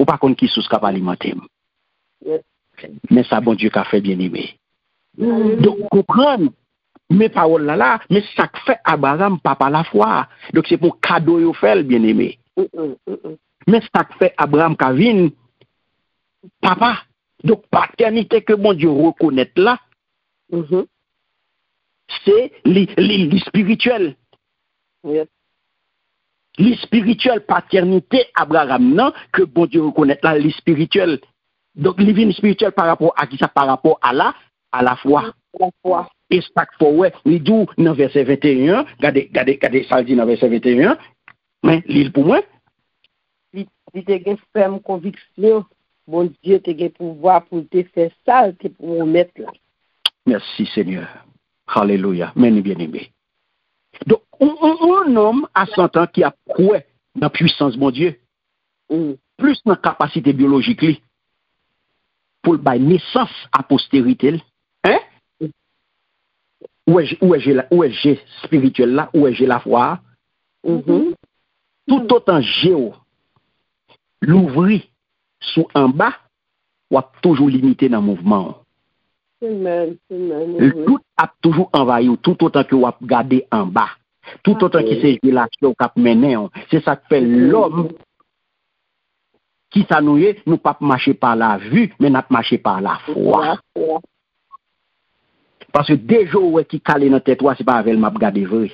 Ou pa kon ki sous kap alimentem. Yes. Men sa bon Diyo ka fe bien ime. Mm. Dok koupran. Men pa la lala. Men sak fe abaram pa pa la fwa. Dok se pou kado yo fel bien ime. Mm -mm. Men stak fe Abraham Kavin, papa, dok paternite ke bon Diyo rekonet la, mm -hmm. se li, li, li spirituel. Yes. Li spirituel paternite Abraham nan, ke bon Diyo rekonet la li spirituel. Dok li vin spirituel par rapport a ki sa, par rapport a la, a la fwa. A la fwa. E stak fo we, li dou nan verse 21, gade, gade, gade saldi nan verse 21, men li l pou mwen, li te gen ferm konviksyon, bon Diyo te gen pouvoi pou te fè sal, te pou ou met la. Mersi, Seigneur. Hallelujah. Meni bien eme. Don, un om a 100 an ki a kouè nan pwisans bon Diyo, ou plus nan kapasite biologik li, pou l bay nesans a posterite li, hein? Ou e jè spirituel la, ou e jè la fwa, mm -hmm. tout otan jè ou, louvri sou an ba, wap toujou limite nan mouvman. Amen, amen. Tout ap toujou anvayou, tout otan ki wap gade an ba. Tout otan ki se jelasyon kap menen. Se sa kpe l'om ki sa nou ye, nou pap mache pa la vu, men ap mache pa la fwa. Paske dejo wè ki kale nan tetwa, se pa avèl map gade vwe.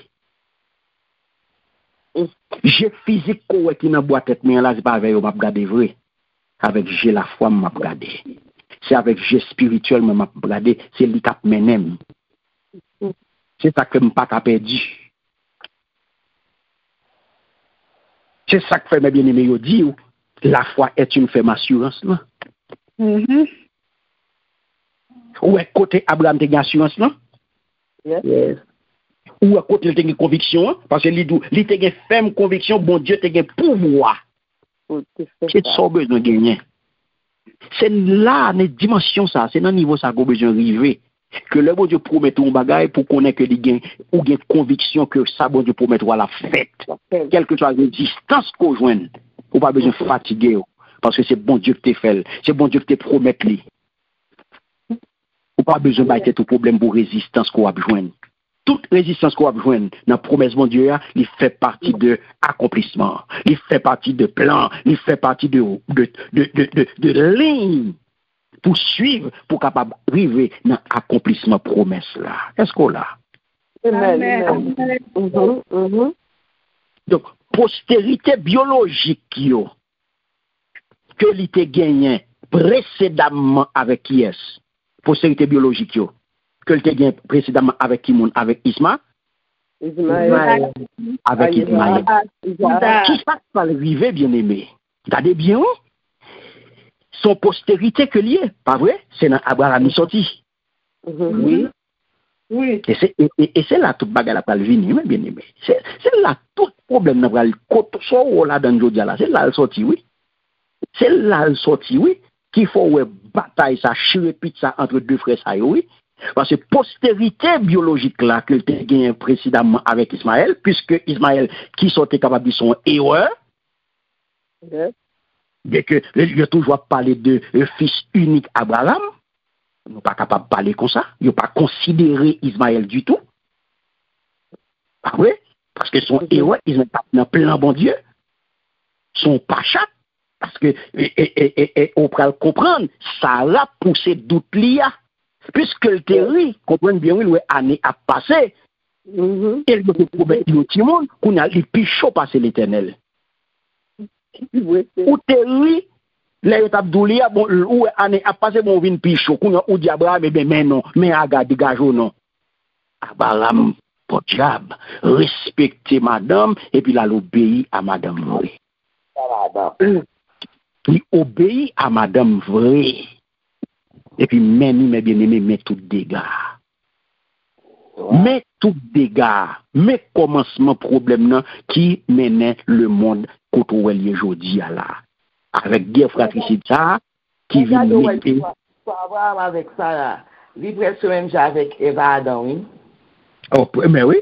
je fizik kowe ki nan boatet men la, se pa ave yo map gade vre. Avek je la fwa map gade. Se avek je spirituel men map gade, se li kap menem. Se sa ke m pa kap edi. Se sa ke fe me bieneme yo di ou, la fwa et yon fe m'assurance nan. Mm -hmm. Ou e kote Abraham te gen assurance nan? Yes. Yes. ou à côté il a une conviction, parce que il a une ferme conviction, bon Dieu a un pouvoir. Oh, c'est ça besoin de gagner. C'est là, dans dimension ça, c'est dans niveau ça qu'on besoin arriver. Que le bon Dieu promet un bagage pour connaître que les gains, ou gain conviction que ça bon Dieu promet à la fête. Quelle que soit l'existence qu'on joigne, ou pas besoin de fatiguer, parce que c'est bon Dieu qui te fait, c'est bon Dieu qui te promet. Ou pas besoin de tout problème pour résistance qu'on a besoin. Toute résistance qu'on a besoin dans la promesse bon Dieu, il fait partie de accomplissement. Il fait partie de plan. Il fait partie de, de, de, de, de, de ligne pour suivre, pour capable arriver dans l'accomplissement promesse là. Est-ce qu'on l'a? Amen. Amen. Amen. Mhm. Donc, postérité biologique yo, que li te gagné précédemment avec qui est Postérité biologique yo, ke lte gen presidaman avèk Kimoun, avèk Isma, avèk Ismail. Ki sa palrive, bien eme? Tade bien ou? Son posterite ke liye, pa vwe? Se nan Abraham soti. Mm-hmm. Oui. Oui. E se la tout baga la palvini, bien eme. Se la tout problem nan pral koto so ou la dan Jodia la. Se la al soti, oui. Se la al soti, oui. Ki fò wè batay sa, chirepit sa, antre dè fre sa yo, oui. Parce que postérité biologique là que tu gagné précédemment avec Ismaël, puisque Ismaël qui sortait capable de son erreur, bien que il a toujours parlé de euh, fils unique Abraham, nous pas capable de parler comme ça, il pas considéré Ismaël du tout. Ah oui, parce que son héros, il n'est pas dans plein bon Dieu, son pacha, parce que, et, et, et, on peut le comprendre, ça a poussé doute lia, Piske l teri, kompwen bien wè, ane ap pase, el mwen pou proubè yon timon, koun al li pichou pase l etenel. Ou teri, le yo tap dou li, ou ane ap pase, moun vin pichou, koun an ou diabra, men non, ah, men aga digajou non. Abaram, potjab, respekte madame, epi la l'obeyi a madame vre. Li obeyi a madame vre. epi men nou men bien eme men tout dega. Wow. Men tout dega, men komanseman problem nan ki menen le moun koto wèl ye jodi ya la. Awek diye fratrisid sa, ki vin mette. Kwa avram avek sa la, li preso menjè avek Eva Adam, oui? Oh, men oui.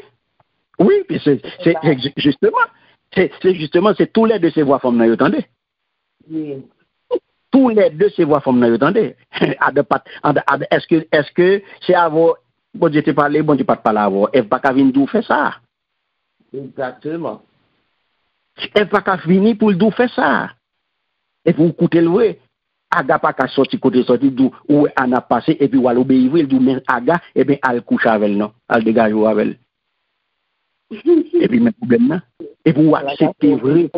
Oui, puis c'est justement, c'est justement, c'est tout l'aide de se voix femme nan yo tende. Oui. tous les deux se voient femmes nan yo tande. Eske, eske, se avou, bon di te pale, bon di pat pale avou, ef baka vin dou fe sa. Exactement. Ef baka vini pou l'dou fe sa. Ef ou koute lwe. Aga pa ka soti kote soti dou ou an ap pase epi wal obeyve, el dou men aga, epi al kouch avel nan, al degaj wavel. epi men problem nan. Epi wal septe vre,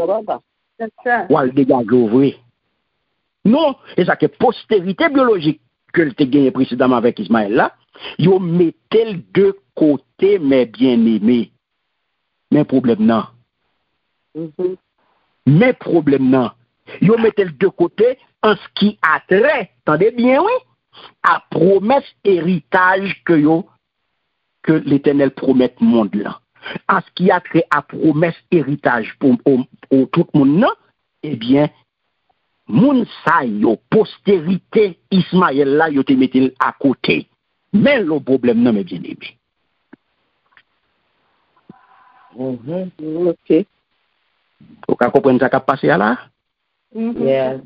wal degaj vre. Non, et ça que postérité biologique que le gagné précédemment avec Ismaël là, yo mettait le de côté, mes bien-aimés. Mais problème non. Mhm. Mais problème non. Yo mettait le de côté en ce qui a trait, attendez bien, oui, à promesse héritage que yo, que l'éternel promet monde là. À ce qui a trait à promesse héritage pour, pour, pour tout le monde, non, eh bien, moun sa yo posterite Ismael la yo te metel akote. Men lo problem nan me bienebe. Mm -hmm. Ok. Ou ka kopren sa kap pase ala? Mm -hmm. Yeah.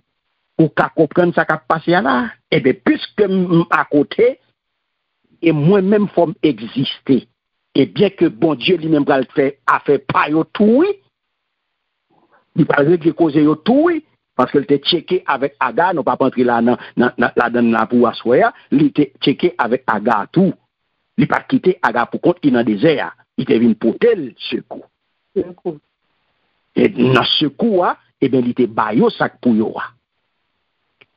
Ou ka kopren sa kap pase ala? Ebe, pwiske m akote, e mwen menm fom egziste. E byen ke bon Diyo li menm pral fe afe pa yo toui, li pral rege koze yo toui, Paske l te cheke avèk aga, nou pa pantri la nan, nan, nan, la dan nan pou aswaya, li te cheke avèk aga tou. Li pa kite aga pou kont ki nan dese ya. Li te vin potel sekou. Sekou. E nan sekou wa, e ben li te bayo sak pou yo wa.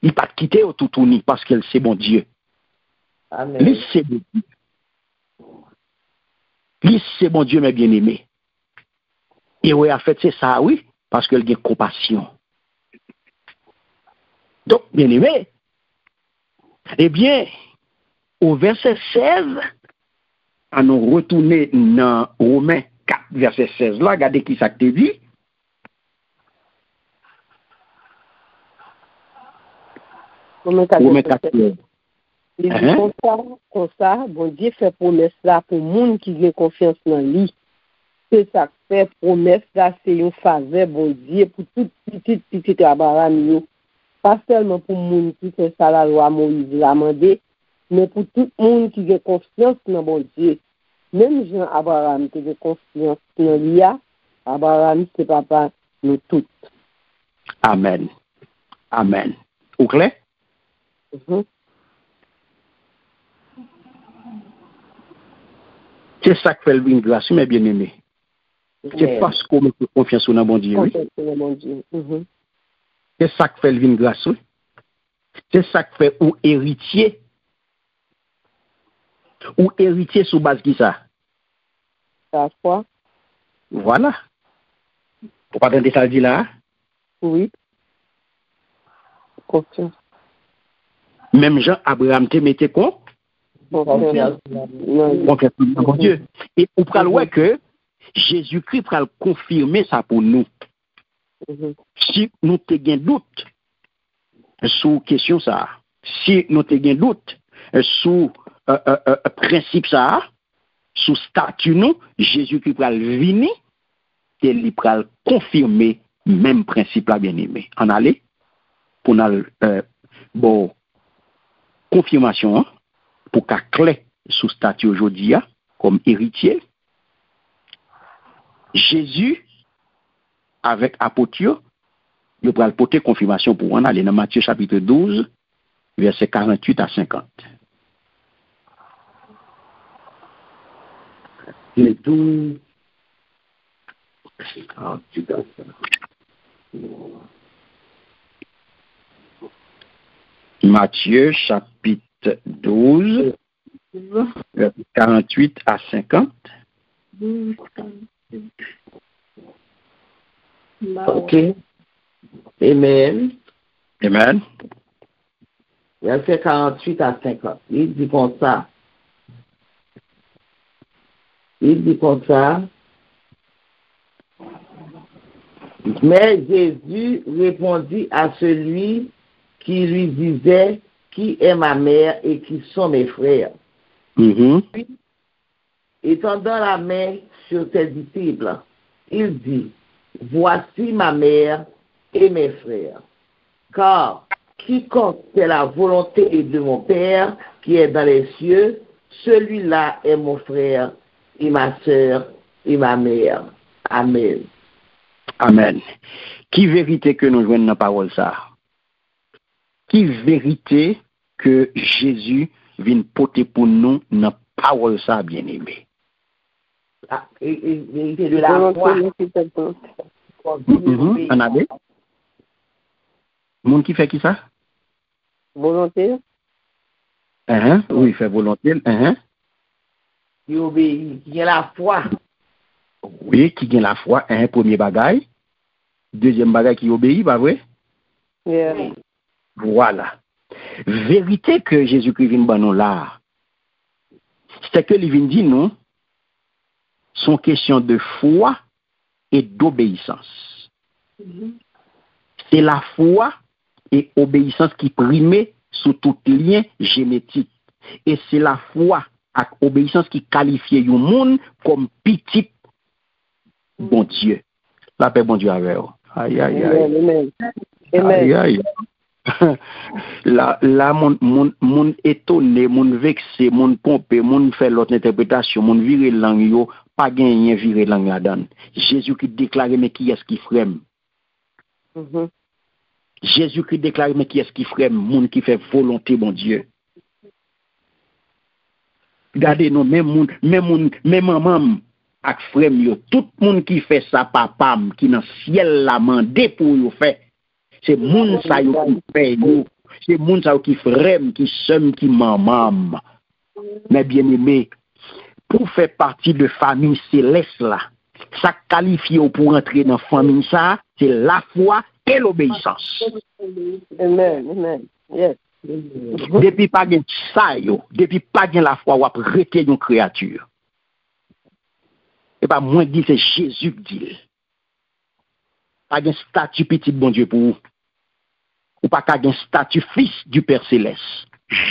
Li pa kite yo toutouni, paske l se bon Diyo. Amen. Li se bon Diyo. Li se bon Diyo, men bien eme. E we a fèt se sa, oui, paske l gen kompasyon. Donc, bien aimé, eh bien, au verset 16, an nou retoune nan Romain 4 verset 16 la, gade ki sa te di, Romain 4 verset 16, li di konsa, konsa, bon di fe promes la pou moun ki gen konfians nan li, se sa fe promes la se yon fave bon di pou tout pitit pitit rabaran yo, pa selman pou moun ki se sa la lwa Moïse la mande, men pou tout moun ki ge konfians nan bon Diyo. Mem jen Abraham ki ge konfians nan liya, Abraham se papa nou tout. Amen. Amen. Ou kle? Mhm. Uh -huh. Se sak fel bin glas, se men bien eme. Se pasko men konfians nan bon Diyo. Konfians nan bon Diyo. Uh mhm. -huh. Se sak fel vin grasou. Se sak fel ou eritye. Ou eritye sou baz ki sa. Sa fwa. Vwala. Ou pa tante sa di la? Oui. Konfyan. Mem jan Abraham te mette kon? Konfyan. Konfyan. Konfyan. E ou pral wè ke Jésus-Christ pral konfirme sa pou nou. Mhm. Si nous te gain doute sur question si nous te gain doute sur euh, euh, euh, principe ça, sous statut Jésus-Christ va venir et il confirmer même principe bien aimé. En aller pour nous euh, bon confirmation hein, pour qu'à clé sous statut aujourd'hui hein, comme héritier. Jésus avec apôtre il va porter confirmation pour on aller dans Matthieu chapitre 12 verset 48 à 50. Le 12. 48 à 50. Matthieu chapitre 12 verset 48 à 50. OK. Amen. Amen. Verset 48 à 50. Il dit comme ça. Il dit comme ça. Mais Jésus répondit à celui qui lui disait, qui est ma mère et qui sont mes frères. Mhm. Étendant la main sur ses disciples, il dit, Voici ma mère et mes frères. Car quiconque fait la volonté de mon Père qui est dans les cieux, celui-là est mon frère et ma sœur et ma mère. Amen. Amen. Qui vérité que nous jouons dans la parole ça? Qui vérité que Jésus vient porter pour nous dans la parole ça, bien Ah, vérité de la foi. Mm-hmm. Anabé? Moun ki fè ki sa? Volonté. Uh-huh. Oui, fè volonté. Uh-huh. Ki obéi, ki gen la foi. Oui, ki gen la foi, un premier bagay. Deuxième bagay ki obéi, ba vwe? Yeah. Voilà. Vérité ke Jésus-Christ vin banon la, c'est que li vin di nou, son kesyon de fwa et d'obeysans. Mm -hmm. Se la fwa et obeysans ki prime sou tout lien genetik. E se la fwa ak obeysans ki kalifiye yon moun kom pitit bon Diyo. La pe bon Diyo ave yo. Oh. Ay, ay, ay. Amen, amen. Ay, ay. (laughs) la, la moun, moun, moun etone, moun vekse, moun pompe, moun fè lot interpretasyon, moun vire lang yo, pa gen yon vire lang la dan. Jezou ki deklare me ki es ki frem. Mm -hmm. Jezou ki deklare me ki es ki frem, moun ki fe volonté bon Diyo. Gade nou, men moun, men moun, men mamam ak frem yo, tout moun ki fe sa papam, ki nan siel la mande pou yo fe, se moun sa yo ki fe yo, se moun sa yo ki frem, ki sem, ki mamam. Men bien eme, pour faire partie de famille céleste là, ça qualifie pour entrer dans famille ça, c'est la foi et l'obéissance. Amen, amen. Yes. Depuis pas gen ça yo, depuis pas gen la foi, ou ap rete yon créature. Et pas moins dit c'est Jésus qui dit. Pas gen statut petit bon Dieu pour vous. Ou pas qu'à gen statut fils du Père Céleste.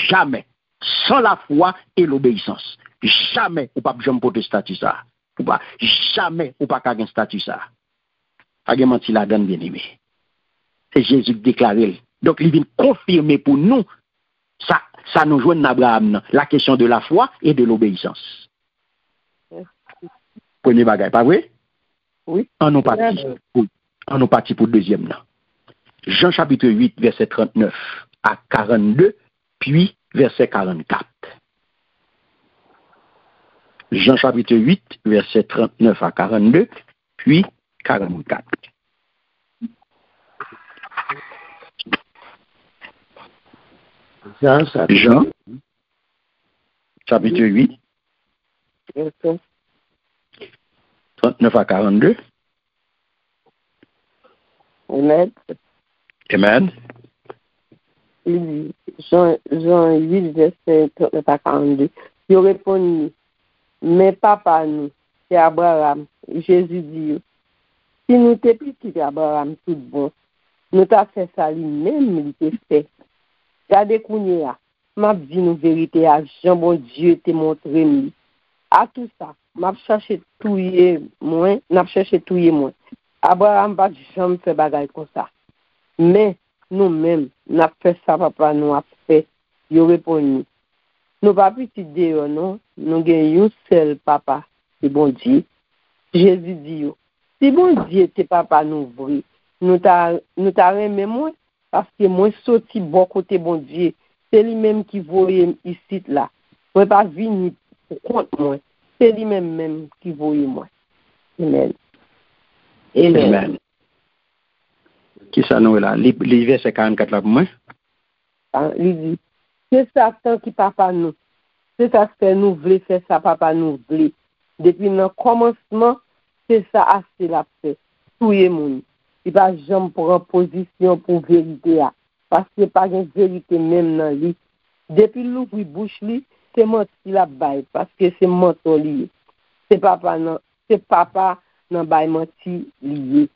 Jamais. Sans la foi et l'obéissance. Jamais ou pas jamais porter statut ça. Ou pas jamais ou pas qu'à gen statut ça. Pas menti la donne bien aimé. C'est Jésus qui déclare. Donc il vient confirmer pour nous ça ça nous joint Abraham la question de la foi et de l'obéissance. Premier bagage, pas vrai? Oui. En nous parti. Oui. En nous parti pour le deuxième. Là. Jean chapitre 8, verset 39 à 42, puis verset 44. Jean chapitre 8, verset 39 à 42, puis 44. Jean, Jean, chapitre 8, Yes. 39 à 42. Amen. Amen. Jean, Jean 8, verset 42. Yo repon ni, men papa nou, se Abraham, Jezu di yo, si nou te piti te Abraham bon tout bon, nou ta fe sali men li te fe. Gade kounye ya, map di nou verite ya, jan bon Diyo te montre mi. A tout sa, map chache touye mwen, nap chache touye mwen. Abraham bat jan fe bagay kon sa. Men, nou men, nap fè sa papa nou ap fè, yo repon nou. Nou pa piti deyo nou, nou gen yon sel papa, se bon di, jezi di yo. Se bon di ete papa nou vri, nou ta, nou ta reme mwen, paske mwen soti bon kote bon di, se li menm ki voye isit la. Mwen pa vini pou kont mwen, se li menm menm ki voye mwen. Amen. Amen. Amen. Ki sa nou e la? Li, li verse 44 la pou mwen? Ah, li di, se satan ki papa nou, se satan nou vle, se sa papa nou vle. Depi nan komanseman, se sa ase la pse. Touye moun. Li pa jom pou an pozisyon pou verite a. Paske pa gen verite men nan li. Depi lou pou bouch li, se menti la bay. Paske se menti li. Se papa nan, se papa nan bay menti li.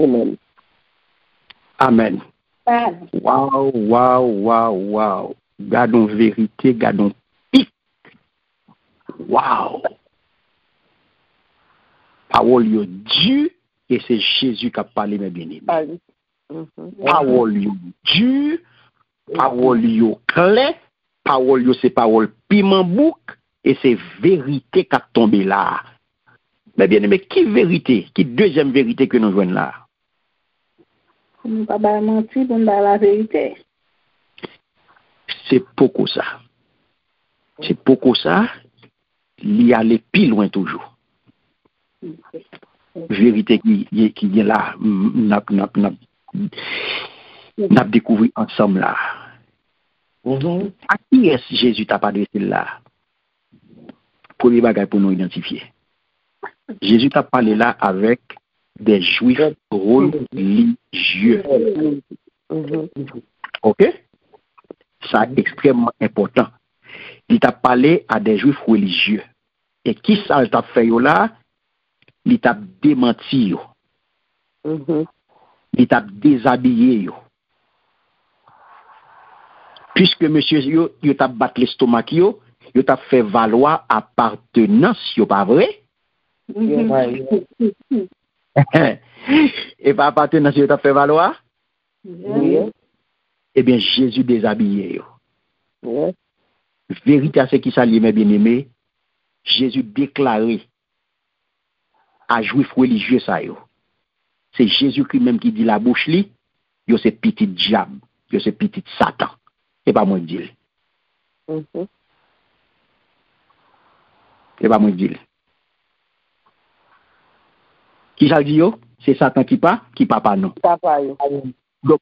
Amen. Amen. Waouh, waouh, waouh, waouh. Gardons vérité, gardons pic. Waouh. Parole yo Dieu et c'est Jésus qui a parlé, mes bien-aimés. Allez. Mhm. Parole yo Dieu, parole yo clair, parole yo c'est parole piment bouc et c'est vérité qui a tombé là. Mais bien aimé, qui vérité, qui deuxième vérité que nous joignons là? Pour ne pas ba mentir, pour ne pas la vérité. C'est beaucoup ça. C'est beaucoup ça. Il y aller plus loin toujours. Vérité qui, qui est là, n'a n'a n'a n'a découvert ensemble là. À qui est-ce Jésus t'a pas adressé là? Premier bagage pour nous identifier. (laughs) Jésus t'a parlé là avec des juifs religieux. Mhm. OK? Ça extrêmement important. Il t'a parlé à des juifs religieux. Et qui ça t'a fait yo là? Il t'a démenti yo. Mhm. Il t'a déshabillé yo. Puisque monsieur yo, yo t'a battu l'estomac yo, yo t'a fait valoir appartenance yo, pas vrai? e pa apaten nan se yo ta fe valoa? Oui. Ebyen, Jezu dezabye yo. Oui. Verite a se ki sa liye men bieneme, Jezu deklare a jouif religye sa yo. Se Jezu ki menm ki di la bouch li, yo se pitit diab, yo se pitit satan. E pa mwen dil. Mm -hmm. E pa mwen dil. Qui le dit yo? C'est Satan qui pas, qui papa non. Papa yo. Donc,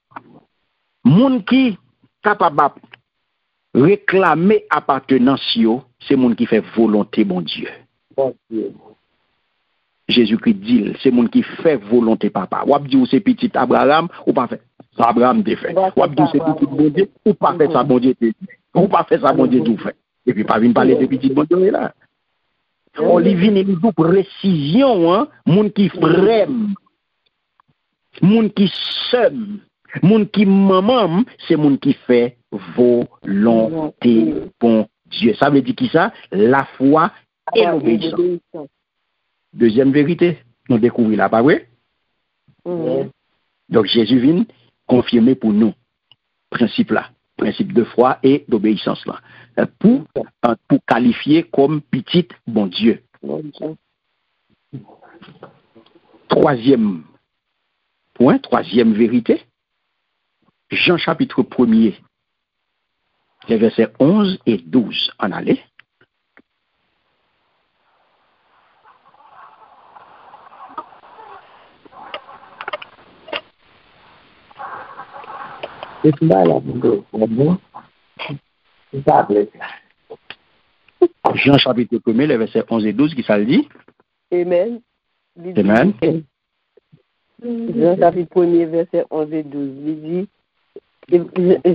moun qui capable réclamer appartenance yo, c'est moun qui fait volonté bon Dieu. Bon. Jésus-Christ dit, c'est moun qui fait volonté papa. Ou ap di ou c'est petit Abraham, ou pas fait. Ça Abraham te fait. Ou ap di ou c'est petit bon Dieu, ou pas fait ça bon Dieu te fait. Ou pas fait ça bon Dieu tout fait. Et puis pas venir parler de petit bon Dieu là. On li vini li dou précision, hein, moun qui frème, moun qui sème, moun qui maman, c'est moun qui fait volonté bon Dieu. Ça veut dire qui ça? La foi et l'obéissance. Deuxième vérité, nous découvrons là, pas vrai? Mhm. Donc Jésus vient confirmer pour nous principe là, principe de foi et d'obéissance là, Euh, pour euh, pour qualifier comme petit bon Dieu. Troisième point, troisième vérité, Jean chapitre 1er, les versets 11 et 12 en It's not like la good woman. God bless you. Jean chapitre 1, le verset 11 et 12, qui ça le dit? Amen. Amen. Jean chapitre 1, verset 11 et 12, il dit,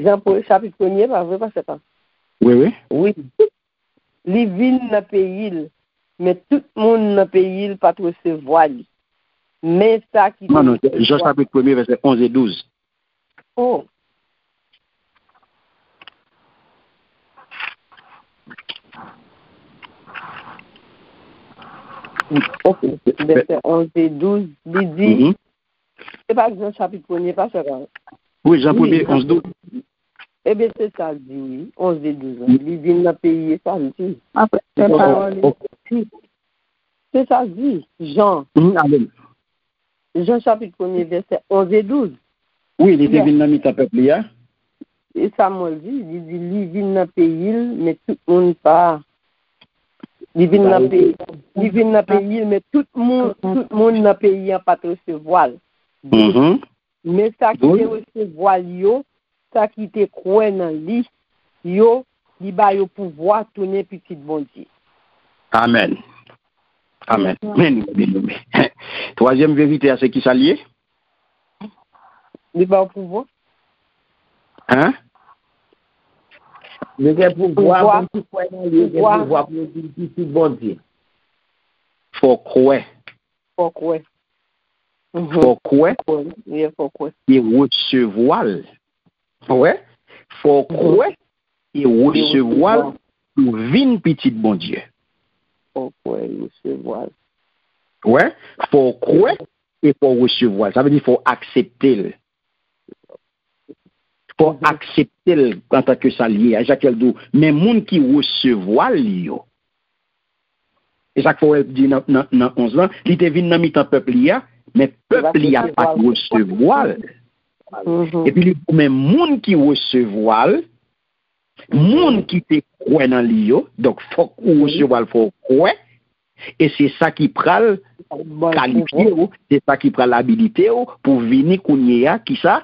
Jean chapitre 1, pas vrai, pas c'est pas? Oui, oui. Oui. Li vin nan peyil, men tout moun nan peyil patro se voali. Men sa ki... Non, non, Jean chapitre 1, verset 11 et 12. Oh, Ok, verset 11 et 12, il dit, mm -hmm. c'est pas Jean chapitre 1er, pas Jean. Oui, Jean 1er, 11 12. Eh bien, c'est ça, dit oui, 11 et 12. Il dit, il n'a payé ça, il dit. Après, c'est parole. C'est ça, dit Jean. Mm, Jean chapitre 1er, verset 11 et 12. Oui, il était venu dans le peuple, hein? Et Samuel dit, il dit, il vient dans le pays, mais tout le monde pas. Li vin nan peyi, li vin nan peyi, men tout moun, mm-hmm. tout moun nan peyi an patre se voal. Mm -hmm. Men sa ki te rese voal yo, sa ki te kwen nan li, yo, li ba yo pouvoa tounen pitit bondi. Amen. Amen. Men, men, men. Troasyem verite a se ki sa liye? Li ba yo pouvoa. Hein? Mwen gen pou gwa pou ti kwen nan li, gen pou gwa pou ti ti ti bon di. Fok we. Fok we. Mhm. Fok we. Ye fok we. Ye wot se voal. We. Fok we. Mhm. Ye wot se voal pou vin pitit bon di. Fok we, ye wot se voal. We. Fok we. Ye wot se voal. Sa ve di fok aksepte lè. fò aksepte l kanta ke sa liye a Jakel do, men moun ki wosevoa li yo. E sak fò el di nan 11 lan, li te vin nan mitan pepli ya, men pepli ya pat wosevoa l. E pi li pou men moun ki wosevoa l, moun ki te kwen nan li yo, dok fò wosevoa l fò kwen, E se sa ki pral kalifiye ou, se sa ki pral habilite ou, pou vini kounye ya ki sa?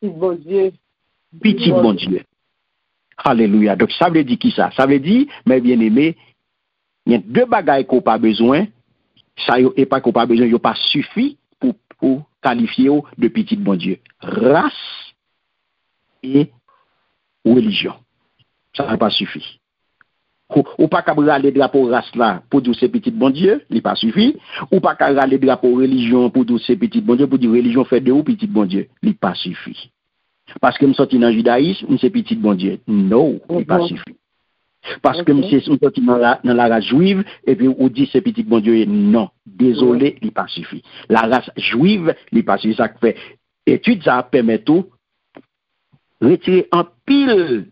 Ki bon die. Petit bon Dieu. Alléluia. Donc ça veut dire qui ça? Ça veut dire, mes bien-aimés, il y a deux bagailles qu'on pas besoin, ça et pas qu'on pas besoin, yo pas suffi pour, pour qualifier de petit bon Dieu. Race et religion. Ça n'a pas suffi. Ou, ou pas qu'à râler drapeau race là pour dire c'est petit bon Dieu, il pas suffi. Ou pas qu'à râler drapeau religion pour dire c'est petit bon Dieu, pour dire religion fait de ou petit bon Dieu, il pas suffi. Paske m soti nan judaism, m se pitit bon diye. No, bon, bon. m pa sufi. Paske m soti nan la, la rase juive, epi ou di se pitit bon diye, non. Dezolé, li pa sufi. La rase juive, li pa sufi. Sa kwe etude sa pemetou retire an pil.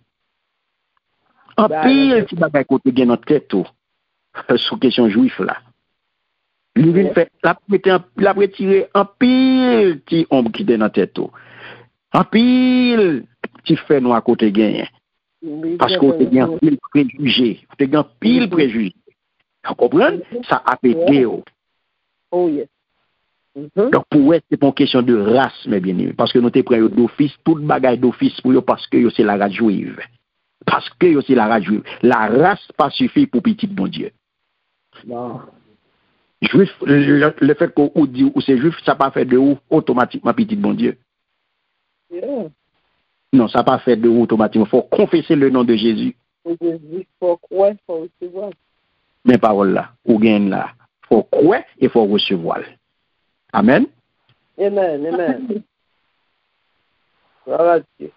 An pil euh, ti bagay kote gen nan tetou (laughs) sou kesyon juif la. Li vin fe, la pretire an pil ti omb ki den nan tetou. En pile ti fè nou a kote gen. Paske ou te gen pile préjugé. Ou te gen pile préjugé. Vous comprenez? Ça a pété. oh. Yes. Mhm. Donc pour eux, c'est pas une question de race, mes bien-aimés. Parce que nous te prenons d'office, tout bagaille d'office pour eux parce que yo, c'est la race juive. Parce que yo, c'est la race juive. La race pas suffit pour petit bon Dieu. Non. Juif, le, le fait qu'on ou dit ou c'est juif, ça pas fait de ou automatiquement petit bon Dieu. Yeah. Non, ça pas fait de automatiquement. faut confesser le nom de Jésus. Jésus, faut croire, faut recevoir. Mais parole là, ou gain là. faut croire et faut recevoir. Amen. Amen, amen. (laughs) Gloire à Dieu.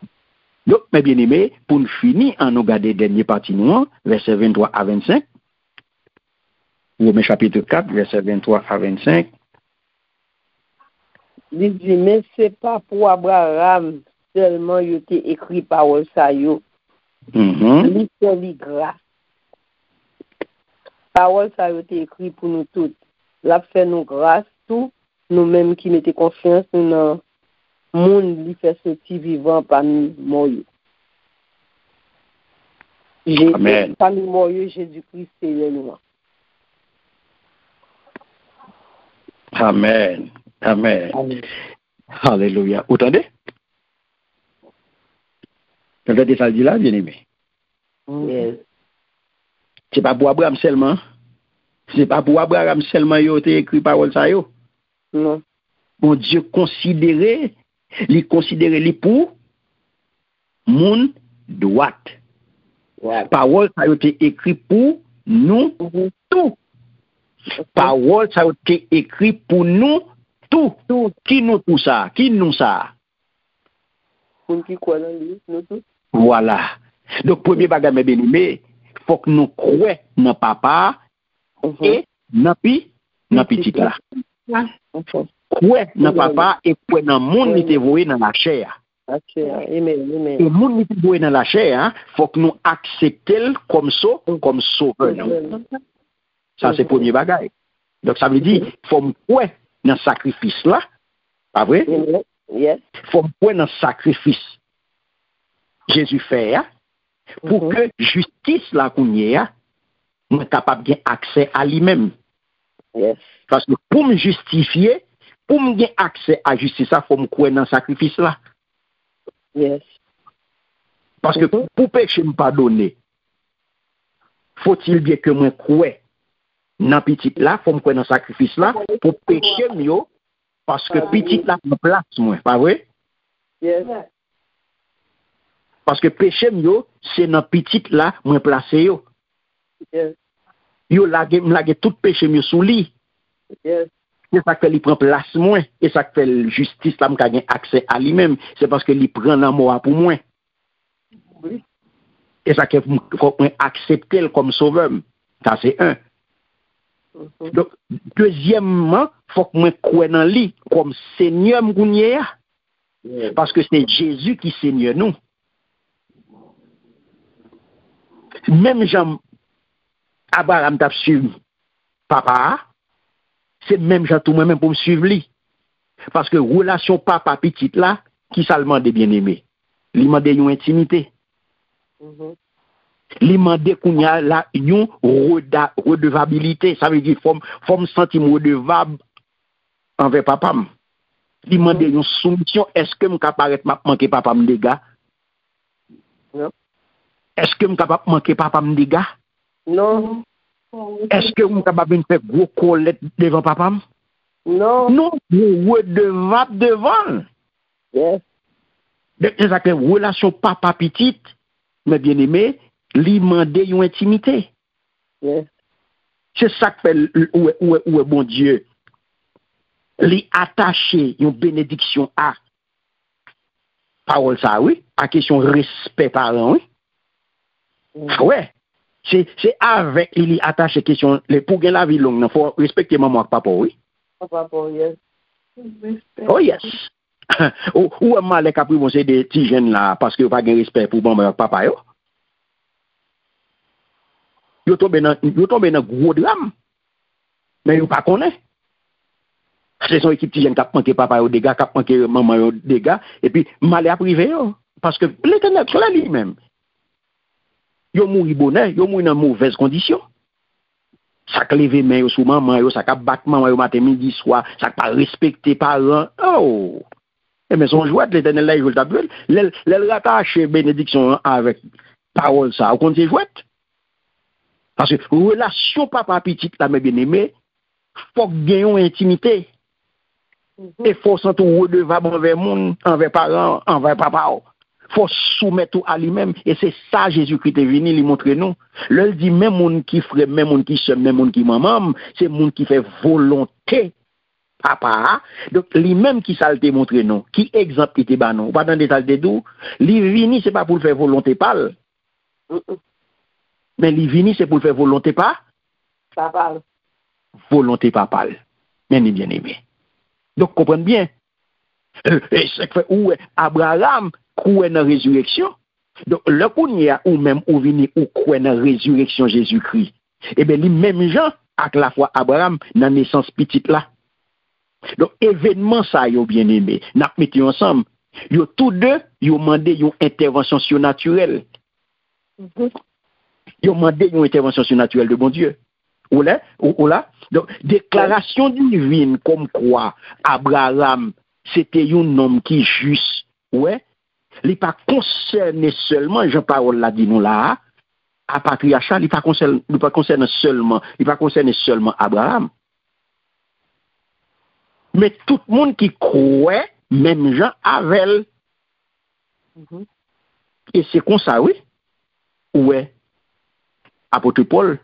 Donc, mes bien-aimés, pour nous finir, en nous garder dernier partie nous, verset 23 à 25. Romains chapitre 4, verset 23 à 25. Li di men se pa pou Abraham selman yo te ekri parol sa yo. Mm -hmm. Li se li grase. Parol sa yo te ekri pou nou tout. La fe nou grase tout. Nou menm ki mette konfians nou nan moun li fe soti vivan pa mi mou yo. Pa mi mou yo, Jezu Christ se yon nou an. Amen. Amen. Alléluia. Vous entendez Vous entendez ça dit là, bien-aimé Yes. Se pa pou Abraham selman Se pa pou Abraham selman yo te ekri parol sa yo Non Bon Diyo konsidere Li konsidere li pou Moun Douat ouais. Parol sa yo te ekri pou Nou mm -hmm. tou Parol sa yo te ekri pou nou Tou, tou, ki nou tou sa, ki nou sa. Moun ki kwa nan li, nou tou. Voilà. Dok pwemye baga mè benime, fòk nou kwe nan papa, mm -hmm. e nan pi, nan pi titla. Mm -hmm. Kwe nan papa, e kwe nan moun ni te vowe nan la chè ya. La chè ya, eme, eme. E moun ni te vowe nan la chè ya, fòk nou akseptel kom so, kom so. Mm -hmm. Sa se pwemye bagay. Dok sa vè di, fòm kwe, dans le sacrifice là. Pas vrai? Yes. faut me croire dans le sacrifice. Jésus fait, hein, pour Mhm. que justice là qu'on y est, hein, moi capable de accès à lui-même. Yes. Parce que pour me justifier, pour me gagner accès à justice, il faut me croire dans le sacrifice là. Yes. Parce que Mhm. pour pécher me pardonner, faut-il bien que moi croie nan pitit la, fòm kwen nan sakrifis la, pou peche myo, paske pitit la pou plas mwen, pa vwe? Yes. Paske peche myo, se nan pitit la mwen plase yo. Yes. Yo lage, mlage tout peche myo sou li. Yes. Se sa ke li pren plas mwen, e sa ke justice la mka gen akse a li men, se paske li pren nan mwa pou mwen. Oui. E sa ke mwen akseptel kom sovem. Ta se un. Mhm. Dok, dezyemman, fok mwen kwen nan li, kom senye mgounye ya, paske se Jezu ki senye nou. Mem jan Abaram tap suiv papa, se mem jan tou mwen men pou m suiv li. Paske relasyon papa pitit la, ki salman de bien eme. Li man de yon intimite. Mm -hmm. li mande koun ya la yon redevabilite, sa ve di fom, fom sentim redevab anve papam. Li mande mm. yon soumisyon, eske m kaparet manke papam dega? Non. Eske m kapap manke papam dega? Non. Eske m kapap bin pek gwo kolet devan papam? Non. Non, redevab devan. Yes. Dek, se sakè, relasyon papa pitit, me bien eme, li mande yon intimite. Yeah. Se sak pe e, e, ou e bon Diyo. Li atache yon benediksyon a parol sa, oui. A kesyon respet paran, oui. Mm. Ah, ouais. Se, se avek li atache kesyon, le pou gen la vi long nan, fò respekte maman ak papo, oui. Ak papo, yes. Oh, yes. (laughs) ou e malek apri monsen de ti jen la, paske ou pa gen respet pou maman ak papa, yo. yo tombe nan, yo tombe nan gwo dram, men yo pa konen. Se son ekip ti jen kap manke papa yo dega, kap manke maman yo dega, epi male aprive yo, paske l'Eternet se la li men. Yo mouri bonen, yo mouri nan mouvez kondisyon. Sak leve men yo sou maman yo, sak ap bat maman yo maten midi swa, sak pa respekte paran, oh! E men son jwad, l'Eternet la yo jol tabwel, lèl rata ache benediksyon avèk parol sa, ou konti jwad. Jwet? Paske relasyon papa pitit la men ben eme, fok genyon intimite. E fok santou redevab anve moun, anve paran, anve papa ou. Fok soumet ou a li men. E se sa Jezoukri te vini li montre nou. Lèl di men moun ki fre, men moun ki sem, men moun ki mamam, se moun ki fe volonté papa. Donk li men ki salte montre nou. Ki ekzamp ite ba nou. Ou pa dan de dou, li vini se pa pou fe volonté pal. Men li vini se pou fe volonté pa? Papal. Volonté papal. Men ni bien eme. Donk kompren bien? E se kwe ou Abraham kwen nan rezureksyon. Donk le koun ya ou men ou vini ou kwen nan rezureksyon Jezoukri. Ebe li menm jan ak la fwa Abraham nan nesans pitit la. Donk evenman sa yo bien eme. Nak meti yo ansam. Yo tout de yo mande yo intervensyon syo naturel. Yo mande yo intervensyon syo naturel de bon Diyo. Ou la? Donk deklarasyon divine kom kwa Abraham sete yon nom ki jus. Ouè? Li pa konserne selman, jen parol la di nou la, a patriachan, li pa konserne selman, li pa konserne selman Abraham. Me tout moun ki kouè, menm jan avel. E se kon sa wè, ouè, apote Paul,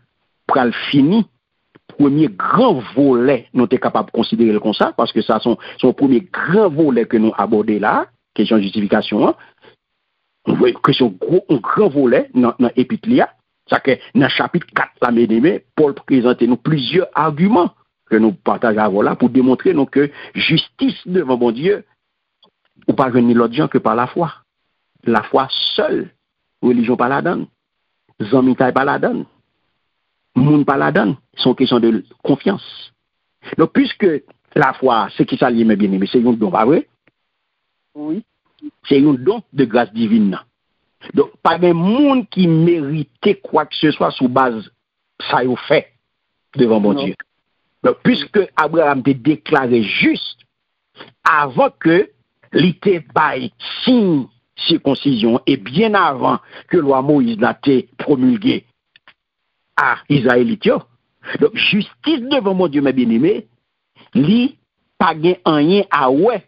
pral fini, premier gran volet nou te kapab konsidere kon sa, paske sa son premier gran volet ke nou aborde la, Kèsyon justifikasyon an, kèsyon gran volè nan epitlia, sa ke nan chapit 4 la mèdèmè, Paul prezante nou plizye argument ke nou partaj avò la pou demontre nou ke justis devan bon Diyo ou pa geni lot jan ke pa la fwa. La fwa sol, religion pa la dan, zanmitay pa la dan, moun pa la dan, son kèsyon de konfians. Nou pwiske la se ki sa liye mè bèdèmè, se yon don pa vwè, Oui. Se yon don de grase divine nan. Don, pa gen moun ki merite kwa ke se swa sou baz sa yo fe devan bon Diyo. Don, pwiske Abraham te deklare juste avan ke li te bay circoncision et bien avant que loi Moïse n'a été promulguée ah, à Israélitio. Donc, justice devant mon Dieu, mes bien-aimés, li pas gain rien à ouais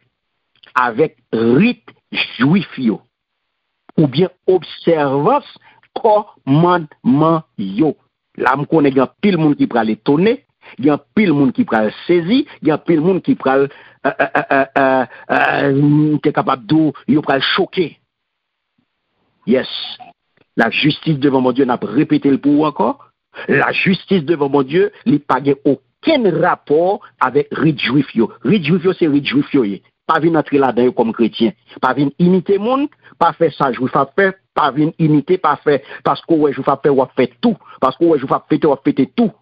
avec rite juif ou bien observance commandement yo. Là, je connais pile monde qui pral étonner pral etone, gen pil moun ki pral sezi, gen pil moun ki pral te kapab do, yo pral choke. Yes, la justice devan mon Diyo nap repete l pou wakor, la justice devan mon Diyo li page oken rapor avèk rit juif yo. Rit juif yo se rit juif yo ye. pa vin atre la den yo kom kretien, pa vin imite moun, pa fe sa jou fa fe, pa vin imite, pa fe, pasko wè jou fa fe wap fe tou, pasko wè jou fa fete wap fete tou,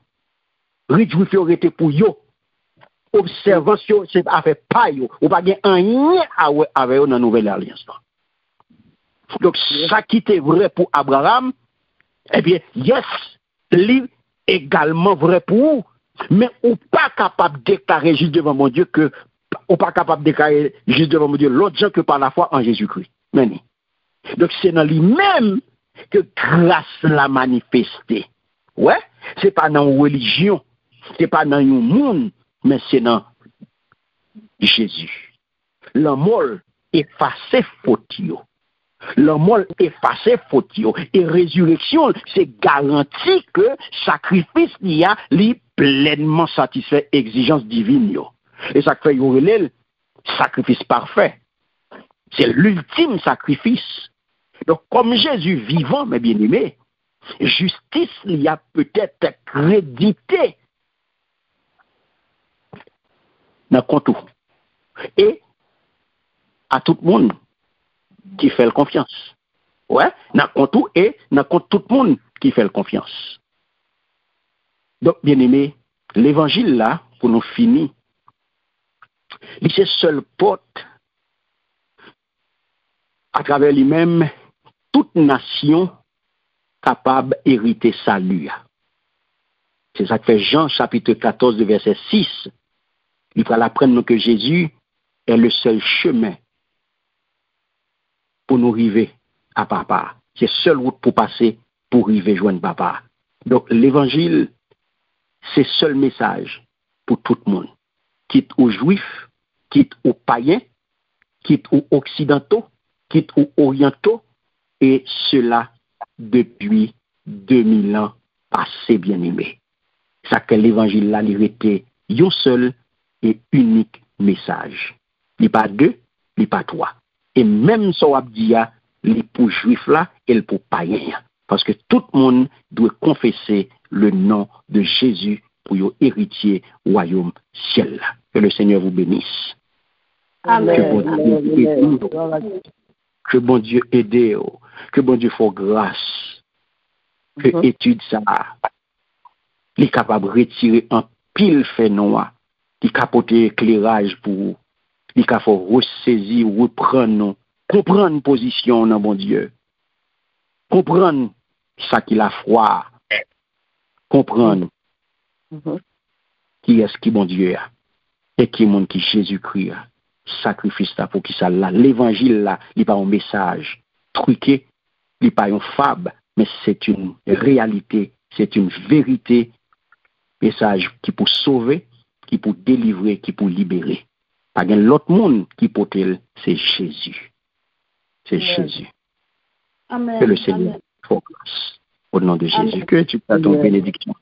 rit jou fyo rete pou yo, observasyon se a fe pa yo, ou pa gen anye ave yo nan nouvel alians nan. Dok sa ki te vre pou Abraham, ebyen, yes, li egalman vre pou ou, men ou pa kapab deklare jis devan mon Diyo ke ou pa kapap dekaye jist devan mou diyo lot jan ke pa la fwa an Jezoukri. Meni. Dok se nan li men ke grase la manifeste. Ouè? Se pa nan religyon, se pa nan yon moun, men se nan Jezou. La mol efase fotio. La mol efase fotio. E rezureksyon se garanti ke sakrifis ni a li plenman satisfe exijans divin yo. E sak fè yon relèl, sakrifis parfè. Se l'ultime sakrifis. Donk kom Jésus vivant, mè bien aimé, justice a peut-être kredité nan kontou. E à tout le monde qui fait confiance. Ouais, n'a compte tout et n'a compte tout monde qui fait confiance. Donc, bien aimé, l'évangile là, pour nous finir, c'est seule porte à travers lui-même toute nation capable d'hériter salut. C'est ça que fait Jean chapitre 14 verset 6. Il va apprendre que Jésus est le seul chemin pour nous arriver à papa. C'est seule route pour passer pour arriver joindre papa. Donc l'évangile, c'est seul message pour tout le monde. Quitte aux juifs, quitte aux païens, quitte aux occidentaux, quitte aux orientaux, et cela depuis 2000 ans assez bien aimé. Ça que l'évangile là, il était un seul et unique message. Il pas deux, il pas trois. Et même ça, dit, les pour juifs là et pour païens. Parce que tout le monde doit confesser le nom de Jésus pour y héritier royaume ciel. Que le Seigneur vous bénisse. Amen. Que bon Dieu aide, que bon Dieu aide, que bon Dieu fasse grâce, que Mhm. étude ça, il est capable de retirer un pile fait noir, il est capable éclairage pour vous, il est capable de ressaisir, reprendre, comprendre position dans bon Dieu, comprendre ça qu'il a froid, comprendre Mhm. qui est-ce qui bon Dieu a, et qui est monde qui Jésus-Christ a. Sacrifice pour qui ça là. L'évangile là, il pas un message truqué, il n'est pas un fable, mais c'est une réalité, c'est une vérité, message qui peut sauver, qui peut délivrer, qui peut libérer. Pas l'autre monde qui peut c'est Jésus. C'est. Jésus. Amen. Que le Seigneur Amen. fasse grâce. Au nom de Amen. Jésus, que tu as ton Amen. bénédiction.